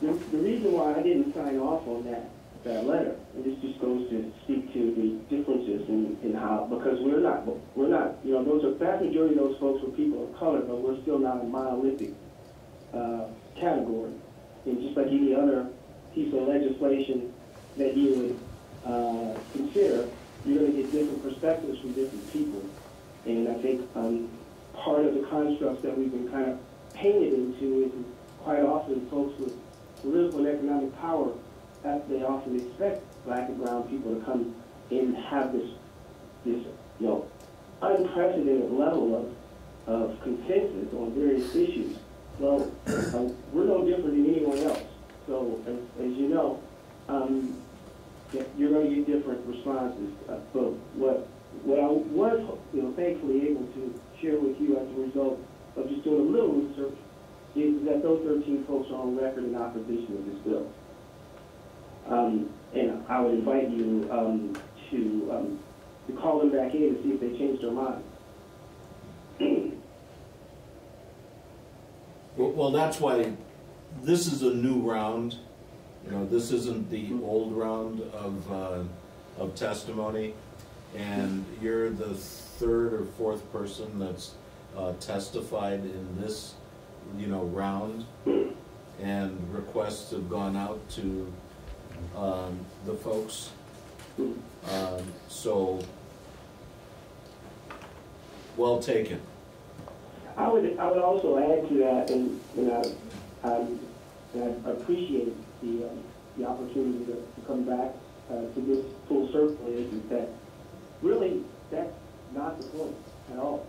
the, the reason why I didn't sign off on that, that letter, and this just goes to speak to the differences in, in how, because we're not, we're not, you know, those are, vast majority of those folks were people of color, but we're still not a monolithic, uh, category. And just like any other piece of legislation that you would, uh, consider, you're gonna get different perspectives from different people. And I think, um, part of the constructs that we've been kind of painted into is quite often folks with political and economic power, that they often expect black and brown people to come and have this, this, you know, unprecedented level of, of consensus on various issues. Well, uh, we're no different than anyone else. So, as, as you know, um, you're going to get different responses. Uh, but what, what I was, you know, thankfully able to share with you as a result of just doing a little research is that those 13 folks are on record in opposition to this bill. Um, and I would invite you um, to, um, to call them back in and see if they changed their mind. Well, that's why this is a new round. You know, this isn't the old round of, uh, of testimony. And you're the third or fourth person that's uh, testified in this, you know, round. And requests have gone out to um, the folks. Um, So, well taken. I would, I would also add to that, and, and I, appreciate the, um, the opportunity to, to come back, uh, to this full circle is, that really, that's not the point at all.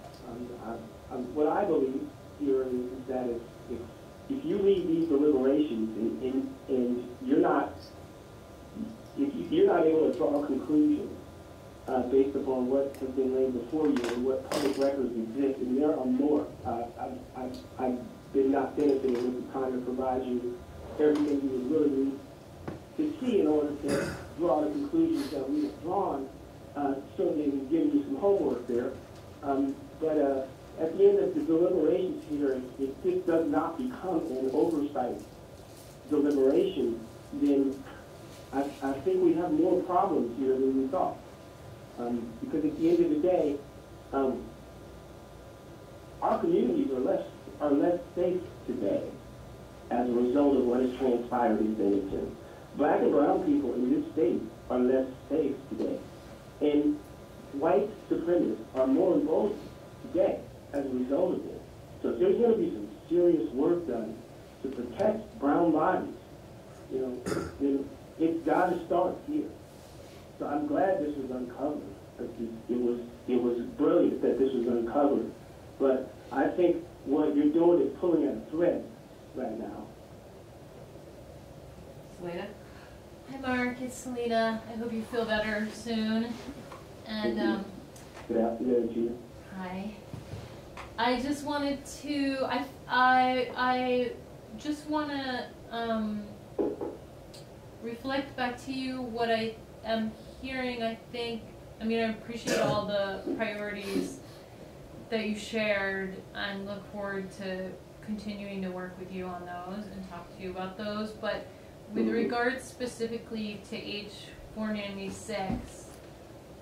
I, what I believe here is, is that if, if, if you leave these deliberations and, and, and you're not, if you're not able to draw conclusions uh, based upon what has been laid before you and what public records exist, and there are more. Uh, I've, been not benefiting with the time to provide you everything you would really need to see in order to draw the conclusions that we have drawn. Uh, certainly, we've given you some homework there. Um, but uh, at the end of the deliberations here, if this does not become an oversight deliberation, then I, I think we have more problems here than we thought. Um, because at the end of the day, um, our communities are less are less safe today as a result of what has transpired in Bennington. Black and brown people in this state are less safe today. And white supremacists are more emboldened today as a result of this. So there's going to be some serious work done to protect brown bodies, you know, it's got to start here. So I'm glad this was uncovered. It was it was brilliant that this was uncovered. But I think what you're doing is pulling at a thread right now. Selena? Hi, Mark. It's Selena. I hope you feel better soon. And um, Good afternoon to you. hi. I just wanted to. I I I just want to um, reflect back to you what I am hearing. I think. I mean, I appreciate all the priorities that you shared, and look forward to continuing to work with you on those and talk to you about those. But with regards specifically to H four ninety six,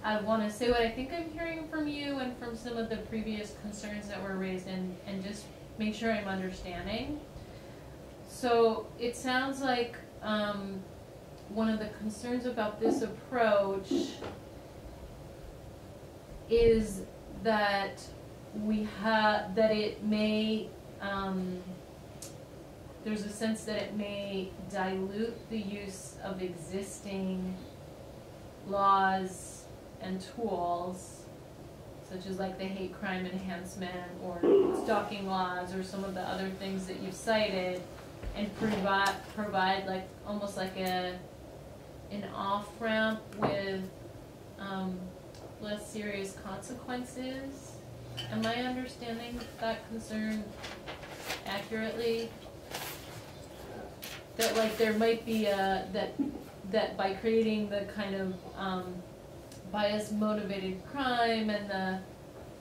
I want to say what I think I'm hearing from you and from some of the previous concerns that were raised, and and just make sure I'm understanding. So it sounds like um, one of the concerns about this approach is that we have that it may um, there's a sense that it may dilute the use of existing laws and tools such as like the hate crime enhancement or stalking laws or some of the other things that you've cited and provide provide like almost like a an off ramp with um, less serious consequences. Am I understanding that concern accurately? That like there might be a, that, that by creating the kind of, um, bias motivated crime and the,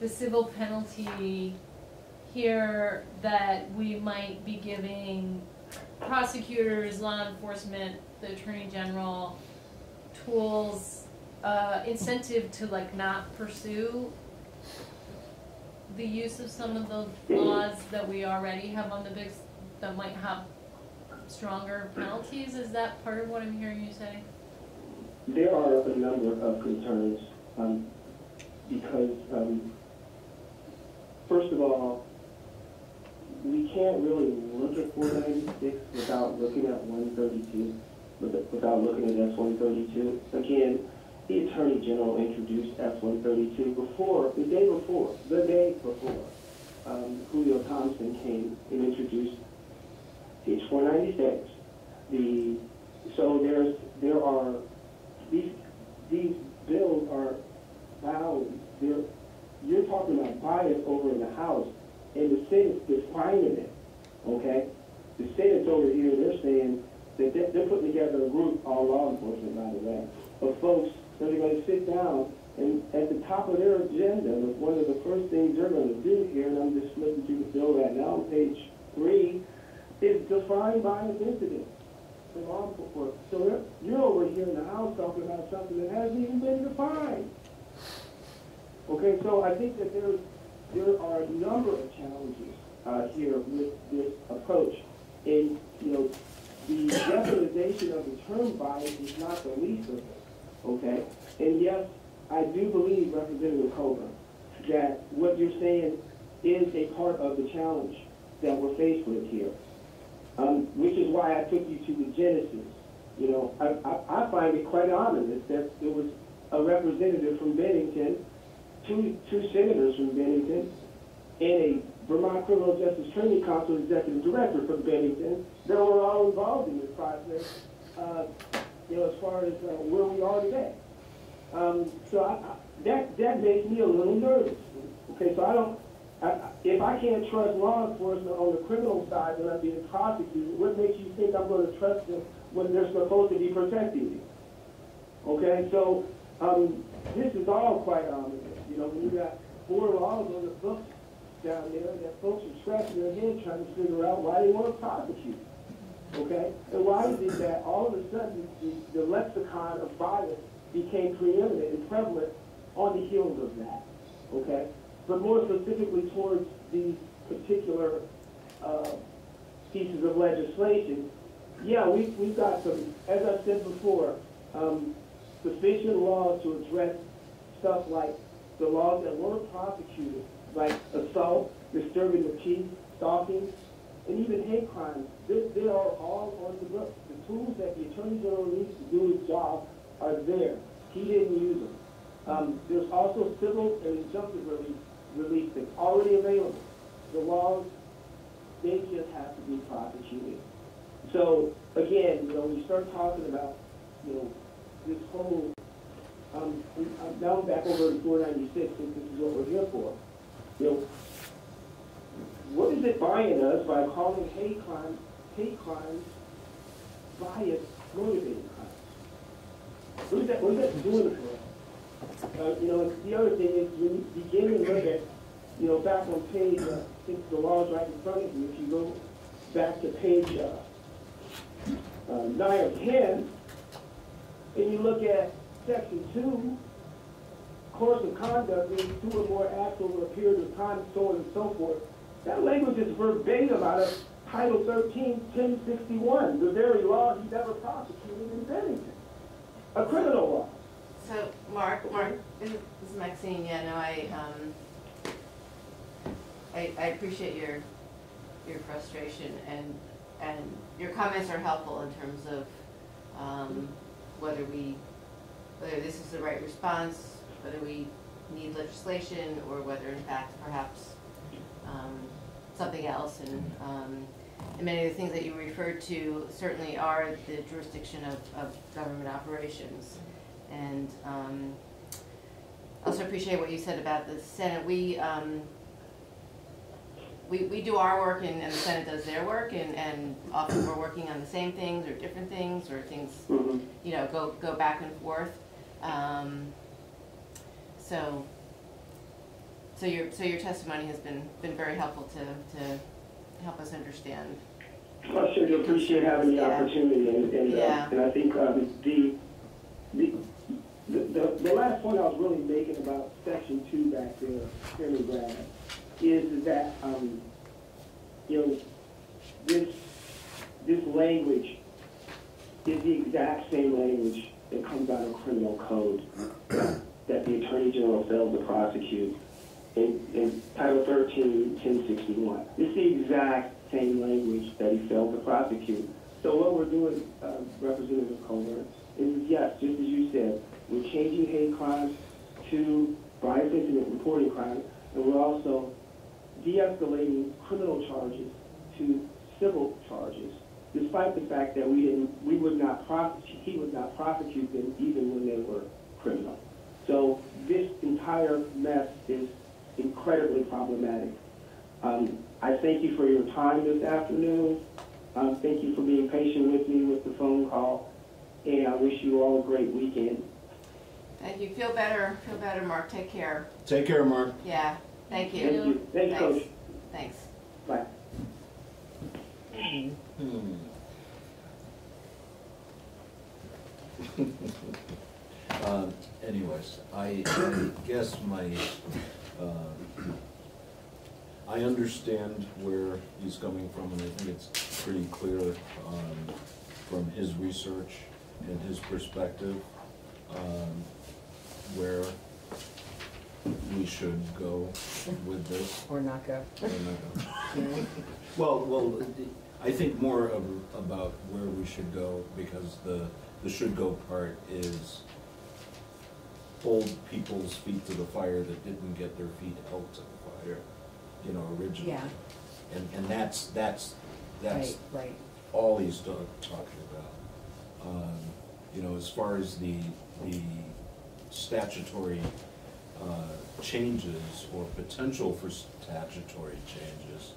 the civil penalty here, that we might be giving prosecutors, law enforcement, the attorney general, tools, uh, incentive to like not pursue the use of some of the laws that we already have on the books that might have stronger penalties, is that part of what I'm hearing you say? There are a number of concerns um, because, um, first of all, we can't really look at 496 without looking at 132, with- without looking at S-132. Again, the Attorney General introduced S-132 before, the day before, the day before, um, Julio Thompson came and introduced H-496. The, so there's, there are, these, these bills are bound, they're, you're talking about bias over in the House, and the Senate's defining it, okay? The Senate's over here, they're saying that they're, putting together a group, all law enforcement, by the way, of folks that are gonna sit down, and at the top of their agenda, one of the first things they're gonna do here, and I'm just flipping through the bill right now, on page three, is define bias incident for law enforcement. So you're, you're over here in the House talking about something that hasn't even been defined. Okay, so I think that there's, there are a number of challenges uh, here with this approach. And, you know, the definition of the term bias is not the least of it, okay? And yes, I do believe, Representative Cobra, that what you're saying is a part of the challenge that we're faced with here. Um, which is why I took you to the Genesis. You know, I, I, I find it quite ominous that there was a representative from Bennington, two, two senators from Bennington, and a Vermont Criminal Justice Training Council executive director from Bennington that were all involved in this process, uh, you know, as far as uh, where we are today. Um, so I, I, that, that makes me a little nervous. Okay, so I don't, I, if I can't trust law enforcement on the criminal side when I'm being prosecuted, what makes you think I'm gonna trust them when they're supposed to be protecting me? Okay, so, um, this is all quite ominous, you know, when you got four laws on the books down there that folks are scratching their head trying to figure out why they want to prosecute. Okay? And why is it that all of a sudden the, the lexicon of bias became preeminent and prevalent on the heels of that? Okay? But more specifically towards these particular uh, pieces of legislation, yeah, we, we've got some, as I said before, um, sufficient laws to address stuff like the laws that were prosecuted, like assault, disturbing the peace, stalking, and even hate crimes. They, they are all on the books. The tools that the Attorney General needs to do his job are there. He didn't use them. Um, there's also civil and injunctive relief, relief that's already available. The laws, they just have to be prosecuted. So, again, you know, when you start talking about, you know, this whole, um, now I'm back over to four ninety-six, since this is what we're here for. You know, what is it buying us by calling hate crimes, hate crimes, bias motivated crimes? What is that, what is that doing for us? Uh, you know, the other thing is, when you begin to look at, you know, back on page, uh, I think the law is right in front of you, if you go back to page, uh, uh, nine or ten, and you look at section two, course of conduct means two or more acts over a period of time, so on and so forth. That language is verbatim out of Title 13, 1061, the very law he never prosecuted in Bennington, a criminal law. So, Mark, Mark, this is Maxine, yeah, no, I, um, I, I appreciate your, your frustration and, and your comments are helpful in terms of, um, whether we, whether this is the right response, whether we need legislation, or whether in fact perhaps, um, something else, and, um, and many of the things that you referred to certainly are the jurisdiction of, of government operations. And um, also appreciate what you said about the Senate. We, um, we, we do our work and, and the Senate does their work, and, and often we're working on the same things or different things, or things, Mhm. you know, go, go back and forth. Um, so, so your, so your testimony has been, been very helpful to, to help us understand. I certainly appreciate having the Yeah. opportunity, and, and, uh, and I think, um, the, the, the, the, the last point I was really making about section two back there, Chairman Grad, is that, um, you know, this, this language is the exact same language that comes out of criminal code that the Attorney General failed to prosecute in, in Title 13, 1061. It's the exact same language that he failed to prosecute. So what we're doing, uh, Representative Colburn, is yes, just as you said, we're changing hate crimes to bias incident reporting crimes, and we're also de-escalating criminal charges to civil charges, despite the fact that we didn't, we would not prosecute, he would not prosecute them even when they were criminal. So this entire mess is incredibly problematic. Um, I thank you for your time this afternoon. Um, thank you for being patient with me with the phone call, and I wish you all a great weekend. Thank you. Feel better, feel better, Mark. Take care. Take care, Mark. Yeah, thank you. Thank you. Thanks, Coach. Thanks. Bye. Hmm. Um, anyways, I, I guess my, uh, I understand where he's coming from, and I think it's pretty clear, um, from his research and his perspective, um, where we should go with this. Or not go. Or not. Well, well, I think more of, about where we should go, because the, the should go part is hold people's feet to the fire that didn't get their feet held to the fire, you know, originally. Yeah. And, and that's, that's, that's Right, right. all he's ta- talking about. Um, You know, as far as the, the statutory uh, changes or potential for statutory changes,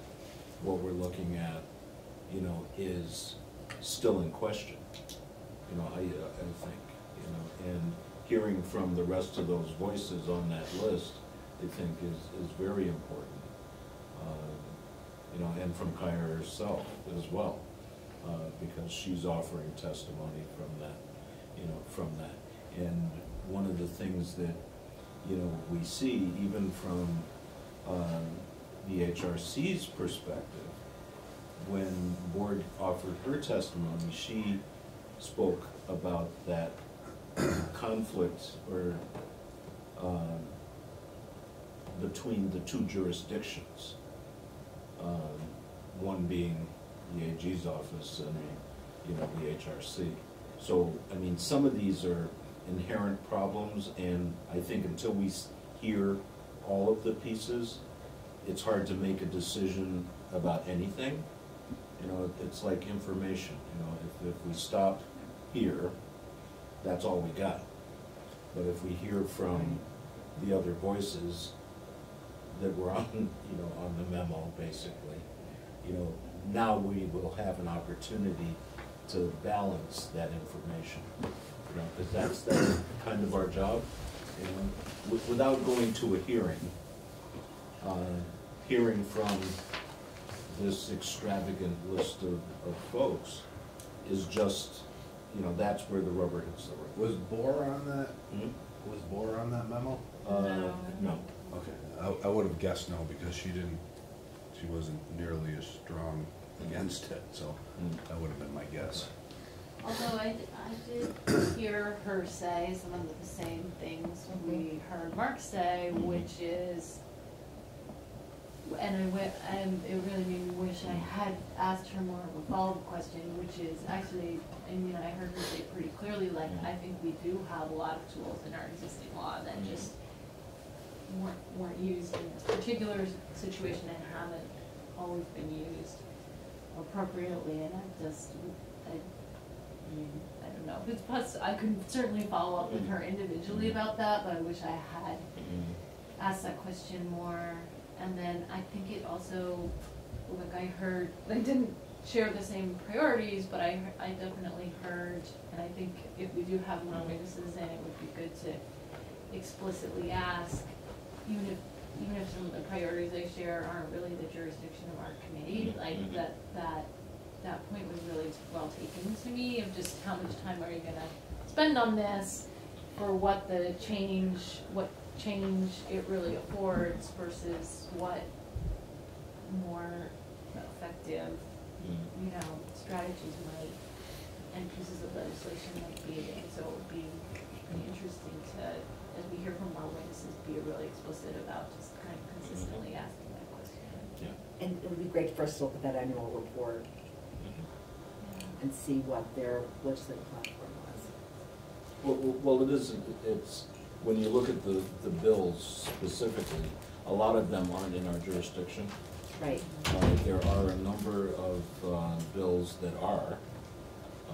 what we're looking at, you know, is still in question. You know, I, I think, you know, and hearing from the rest of those voices on that list, I think is, is very important. Um, You know, and from Kiah herself as well, uh, because she's offering testimony from that, you know, from that. And one of the things that, you know, we see even from, um, the HRC's perspective, when Bor offered her testimony, she spoke about that conflict or, um, between the two jurisdictions. Um, one being the AG's office and, you know, the HRC. So, I mean, some of these are inherent problems, and I think until we hear all of the pieces, it's hard to make a decision about anything. You know, it's like information, you know, if, if we stop here, that's all we got. But if we hear from the other voices that were on, you know, on the memo, basically, you know, now we will have an opportunity to balance that information. You know, because that's, that's kind of our job, know, without going to a hearing. Uh, hearing from this extravagant list of, of folks is just, you know, that's where the rubber hits the road. Was Bor on that, Hmm? was Bor on that memo? Uh, No. no. Okay, I, I would have guessed no, because she didn't, she wasn't nearly as strong against it, so Mm. that would have been my guess. Although I, I did hear her say some of the same things we heard Mark say, Mhm. which is, and I and it really made me wish I had asked her more of a follow-up question, which is actually, I mean, I heard her say pretty clearly, like, I think we do have a lot of tools in our existing law that Mhm. just weren't, weren't used in this particular situation and haven't always been used appropriately, and I just, I, I mean, I don't know, but plus, I could certainly follow up with her individually about that, but I wish I had Mm. asked that question more. And then I think it also, like I heard, they didn't share the same priorities, but I, I definitely heard, and I think if we do have more witnesses in, it would be good to explicitly ask, even if, even if some of the priorities they share aren't really the jurisdiction of our committee, like Mhm. that, that, that point was really well taken to me of just how much time are you gonna spend on this for what the change, what change it really affords versus what more effective, Mm. you know, strategies might, and pieces of legislation might be, and so it would be interesting to, as we hear from our witnesses, be really explicit about just kind of consistently asking that question. Yeah. And it would be great for us to look at that annual report Mhm. and see what their legislative platform was. Well, well, well, it is, it's, when you look at the, the bills specifically, a lot of them aren't in our jurisdiction. Right. Uh, There are a number of uh, bills that are.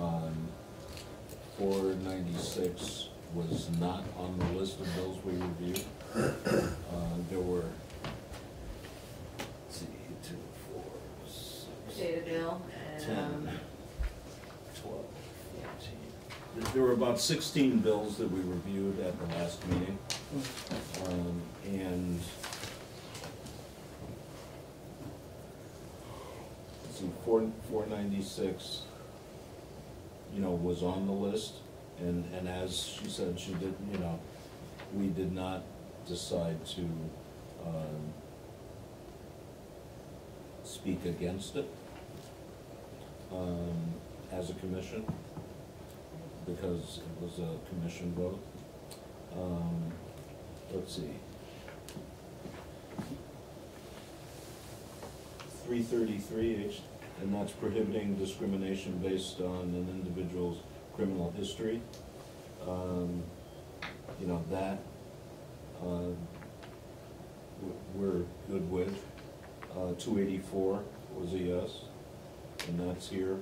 Um, Four ninety-six was not on the list of bills we reviewed. Uh, There were, let's see, two, four, six, Data bill and, ten, um, twelve, fourteen. There were about sixteen bills that we reviewed at the last meeting. Um, And see, four, four ninety-six, you know, was on the list. And, and as she said, she did, you know, we did not decide to, um, speak against it, um, as a commission, because it was a commission vote. Um, let's see. Three thirty-three and that's prohibiting discrimination based on an individual's criminal history. Um, you know, that, uh, we're good with. Uh, two eighty-four was a yes, and that's here.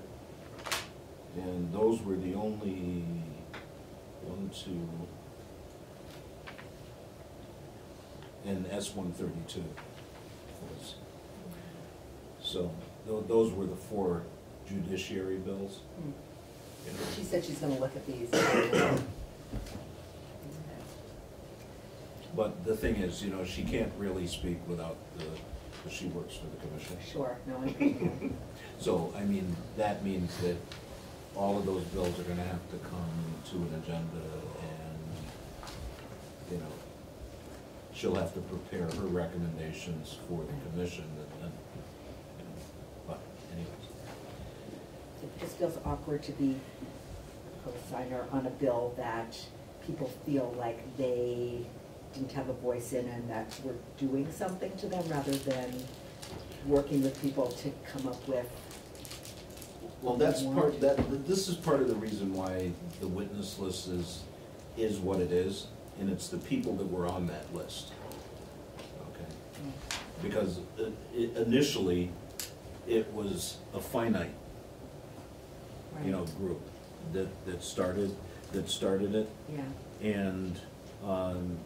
And those were the only, one, two, and S one thirty-two was. So, tho- those were the four judiciary bills. Hmm. She said she's gonna look at these. But the thing is, you know, she can't really speak without the, because she works for the commission. Sure, no, I understand. So, I mean, that means that all of those bills are gonna have to come to an agenda and, you know, she'll have to prepare her recommendations for the commission and, you know, but anyways. It just feels awkward to be a co-signer on a bill that people feel like they didn't have a voice in and that we're doing something to them rather than working with people to come up with. Well, that's part, that, this is part of the reason why the witness list is, is what it is, and it's the people that were on that list. Okay? Because uh, it- initially, it was a finite, you know, group that, that started, that started it. Yeah, And, um,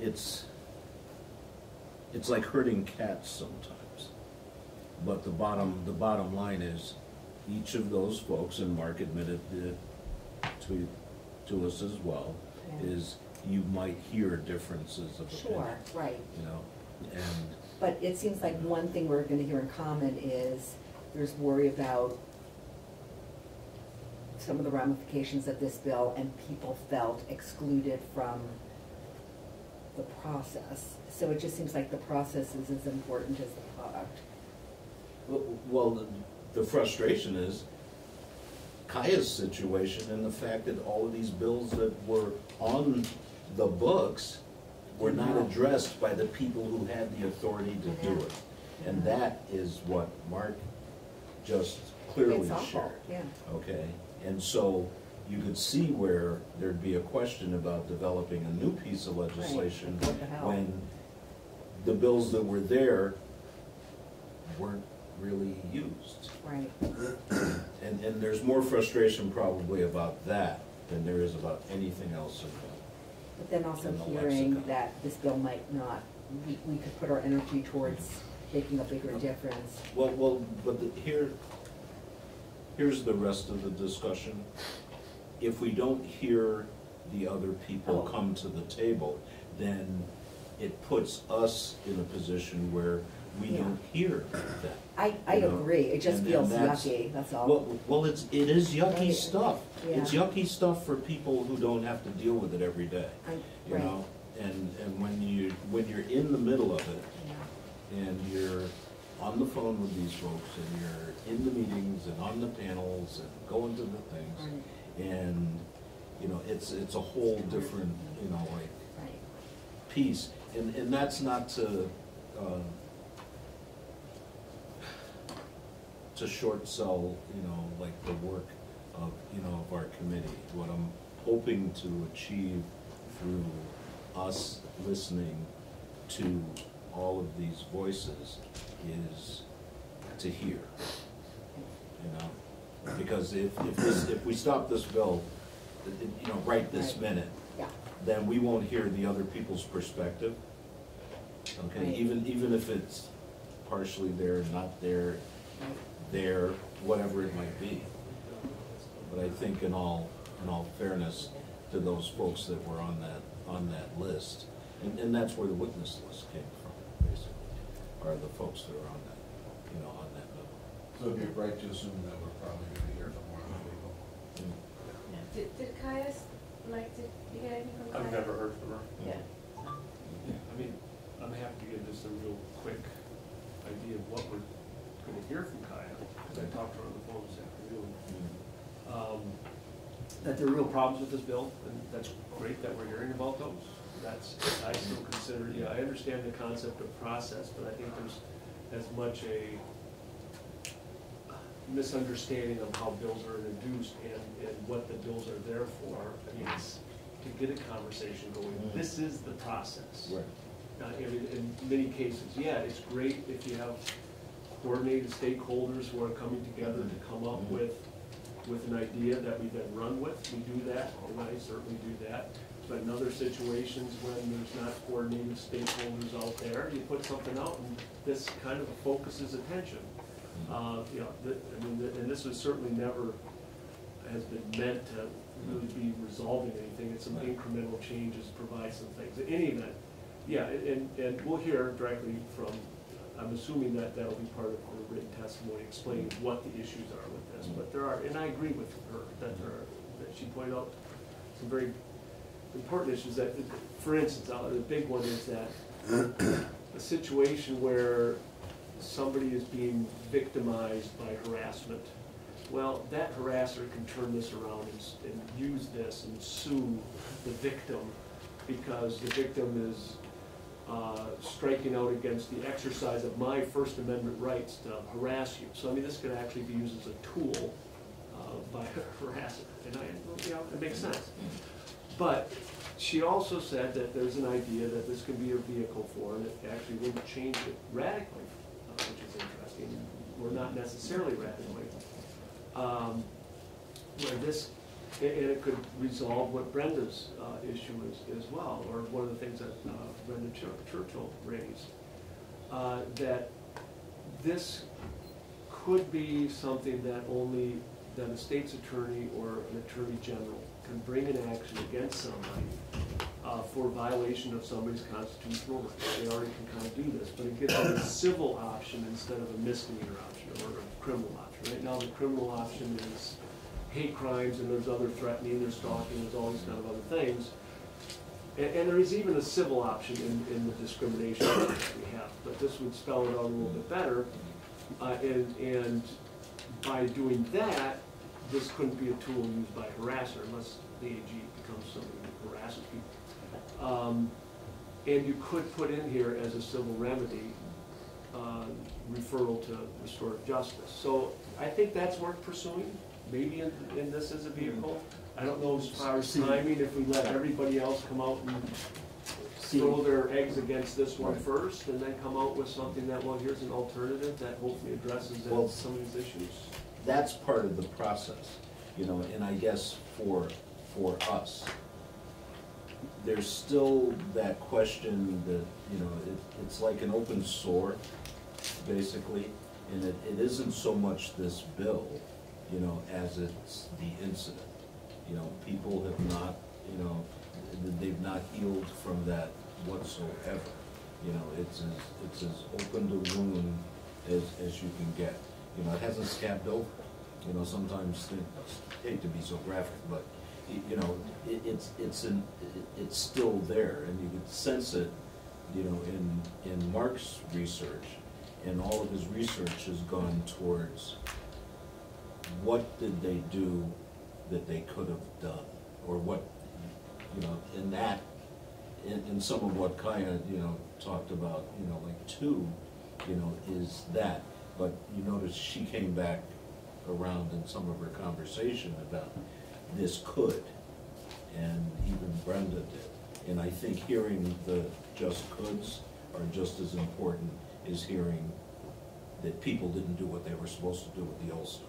it's, it's like herding cats sometimes. But the bottom, the bottom line is, each of those folks, and Mark admitted it to, to us as well, Yeah. is you might hear differences of opinion. sure, right. You know, and, But it seems like one thing we're gonna hear in common is there's worry about some of the ramifications of this bill and people felt excluded from the process. So it just seems like the process is as important as the product. well- well, the- frustration is Kiah's situation and the fact that all of these bills that were on the books were not addressed by the people who had the authority to do it. And that is what Mark just clearly It's awful, shared. yeah. Okay, and so you could see where there'd be a question about developing a new piece of legislation what the hell? when the bills that were there weren't really used. Right, And, and there's more frustration probably about that than there is about anything else in the but then also And the hearing lexicon. that this bill might not, we, we could put our energy towards making a bigger difference. Well, well, but the- here, here's the rest of the discussion. If we don't hear the other people Oh. come to the table, then it puts us in a position where we Yeah. don't hear that. I, I You know, agree, it just and- feels and that's- yucky, that's all. Well, well, it's, it is yucky Right. stuff. It's Yeah. yucky stuff for people who don't have to deal with it every day, I'm- you right. know? And, and when you, when you're in the middle of it, Yeah. and you're on the phone with these folks, and you're in the meetings and on the panels and going to the things, Right. and, you know, it's, it's a whole different, you know, like, Right. piece, and, and that's not to, uh, to short sell, you know, like the work of, you know, of our committee. What I'm hoping to achieve through us listening to all of these voices is to hear, you know? Because if, if this, if we stop this bill, you know, right this Right. minute, Yeah, then we won't hear the other people's perspective. Okay, Right. even, even if it's partially there, not there, right. there, whatever it might be. But I think in all, in all fairness to those folks that were on that, on that list, and, and that's where the witness list came from, basically, are the folks that are on that, you know, on that bill. So it'd be right to assume that we're probably gonna hear from one of the people. Did, did Kiah, like, did you get anything from Kiah? I've never heard from her. Yeah. I mean, I'm happy to give just a real quick idea of what we're gonna hear from Kiah, because I talked to her on the phone this afternoon. Um, That there are real problems with this bill, and that's great that we're hearing about those. That's, I still consider, yeah, I understand the concept of process, but I think there's as much a misunderstanding of how bills are introduced and, and what the bills are there for. I mean, it's to get a conversation going. This is the process. Right. Uh, I mean, in many cases, yeah, it's great if you have coordinated stakeholders who are coming together to come up Mhm. with, with an idea that we then run with. We do that, and I certainly do that. but in other situations when there's not coordinated stakeholders out there, you put something out and this kind of focuses attention. Uh, you know, th- I mean, th- and this was certainly never, has been meant to really be resolving anything, it's some Right. incremental changes, provide some things. In any event, yeah, and, and we'll hear directly from, I'm assuming that that'll be part of her written testimony, explaining what the issues are with this. But there are, and I agree with her, that there are, that she pointed out some very important issues that, for instance, uh, the big one is that a situation where somebody is being victimized by harassment, well, that harasser can turn this around and, and use this and sue the victim because the victim is uh, striking out against the exercise of my First Amendment rights to harass you. So I mean, this could actually be used as a tool uh, by a harasser, and I, you know, it makes sense. But she also said that there's an idea that this could be a vehicle for, and it actually wouldn't change it radically, uh, which is interesting, or not necessarily radically. Um, Where this, and it could resolve what Brenda's uh, issue is as well, or one of the things that uh, Brenda Chur- Churchill raised. uh, That this could be something that only, that a state's attorney or an attorney general can bring an action against somebody uh, for violation of somebody's constitutional rights. They already can kind of do this, but it gives them a civil option instead of a misdemeanor option or a criminal option. Right now, the criminal option is hate crimes and there's other threatening, there's stalking, there's all these kind of other things. And, and there is even a civil option in, in the discrimination that we have, but this would spell it out a little bit better. Uh, and, and by doing that, this couldn't be a tool used by a harasser unless the AG becomes somebody who harasses people. Um, and you could put in here as a civil remedy, uh, referral to restorative justice. So I think that's worth pursuing, maybe in, in this as a vehicle. I don't know as hmm. far as timing, if we let everybody else come out and throw their eggs against this one Right. first, and then come out with something that, well, here's an alternative that hopefully addresses Well- that- some of these issues. that's part of the process, you know, and I guess for, for us, there's still that question that, you know, it, it's like an open sore, basically, and it, it isn't so much this bill, you know, as it's the incident. You know, people have not, you know, they've not healed from that whatsoever. You know, it's as, it's as open to wound as, as you can get. You know, it hasn't scabbed over. You know, sometimes, things- hate to be so graphic, but, you know, it, it's, it's an, it- it's still there, and you could sense it, you know, in, in Mark's research, and all of his research has gone towards what did they do that they could have done, or what, you know, in that, in, in some of what Kiah, you know, talked about, you know, like two, you know, is that. But you notice she came back around in some of her conversation about this could, and even Brenda did. And I think hearing the just coulds are just as important as hearing that people didn't do what they were supposed to do with the old stuff.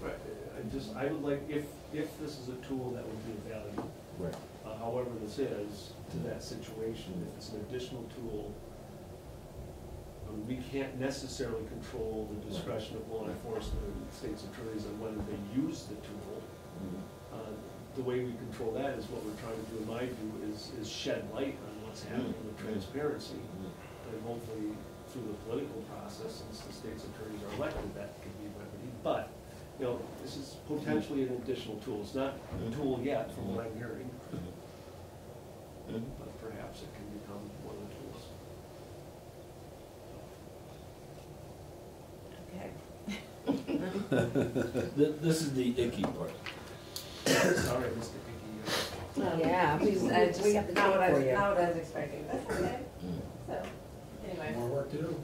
Right, I just, I would like, if, if this is a tool that would be of value, Right. uh, however this is, to that situation, if it's an additional tool, um, we can't necessarily control the discretion of law enforcement and state's attorneys on whether they use the tool. Uh, The way we control that is what we're trying to do, in my view, is, is shed light on what's happening with transparency. And hopefully, through the political process, since the state's attorneys are elected, that can be remedied. But, you know, this is potentially an additional tool. It's not a tool yet, from what I'm hearing, but perhaps it can become one of the tools. Okay. Th- This is the icky part. Sorry, Mr. Hickey. Yeah, we- just- we- uh, we just have the Not what I tape was, for you. not what I was expecting, that's okay. So, anyway, More work to do,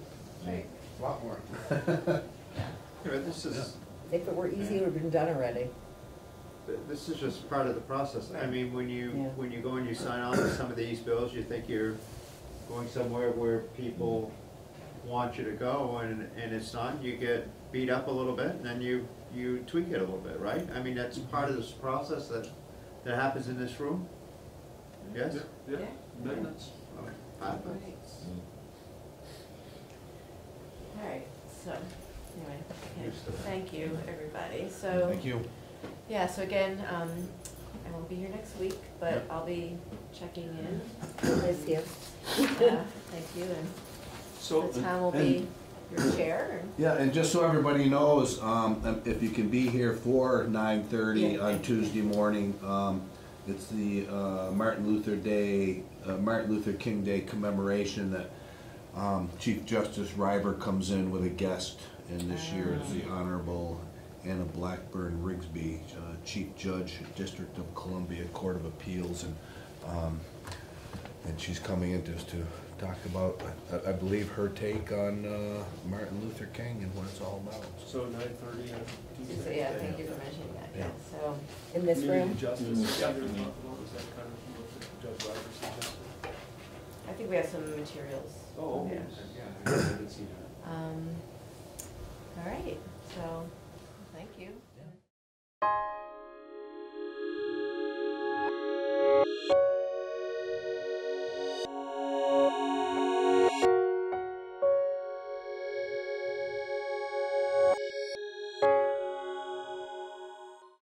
right, a lot more. yeah. Yeah, but this is, If it were easy, it would have been done already. this is just part of the process. I mean, when you, Yeah. when you go and you sign on to some of these bills, you think you're going somewhere where people want you to go and, and it's not, you get beat up a little bit and then you, you tweak it a little bit, right? I mean, that's part of this process that, that happens in this room? Yes? Yeah, yeah, amendments. Okay, fine. Alright, so, anyway, okay, thank you, everybody, so. Thank you. Yeah, so again, um, I won't be here next week, but I'll be checking in. Miss you. Uh, Thank you, and So, the town will be your chair, and Yeah, and just so everybody knows, um, if you can be here for nine thirty Yeah. on Tuesday morning, um, it's the, uh, Martin Luther Day, uh, Martin Luther King Day commemoration that, um, Chief Justice Reiber comes in with a guest, and this year it's the Honorable Anna Blackburne-Rigsby, uh, Chief Judge, District of Columbia Court of Appeals, and, um, and she's coming in just to talk about, I, I believe, her take on, uh, Martin Luther King and what it's all about. so nine thirty on so, Tuesday. yeah, thank you for mentioning that, yeah, Yeah. so, In this Community room? Justice, yeah, there's not- what was that kind of, Judge Reiber suggested? I think we have some materials. Oh, Yeah. yeah, I didn't see that. Um, all right. So thank you. Yeah.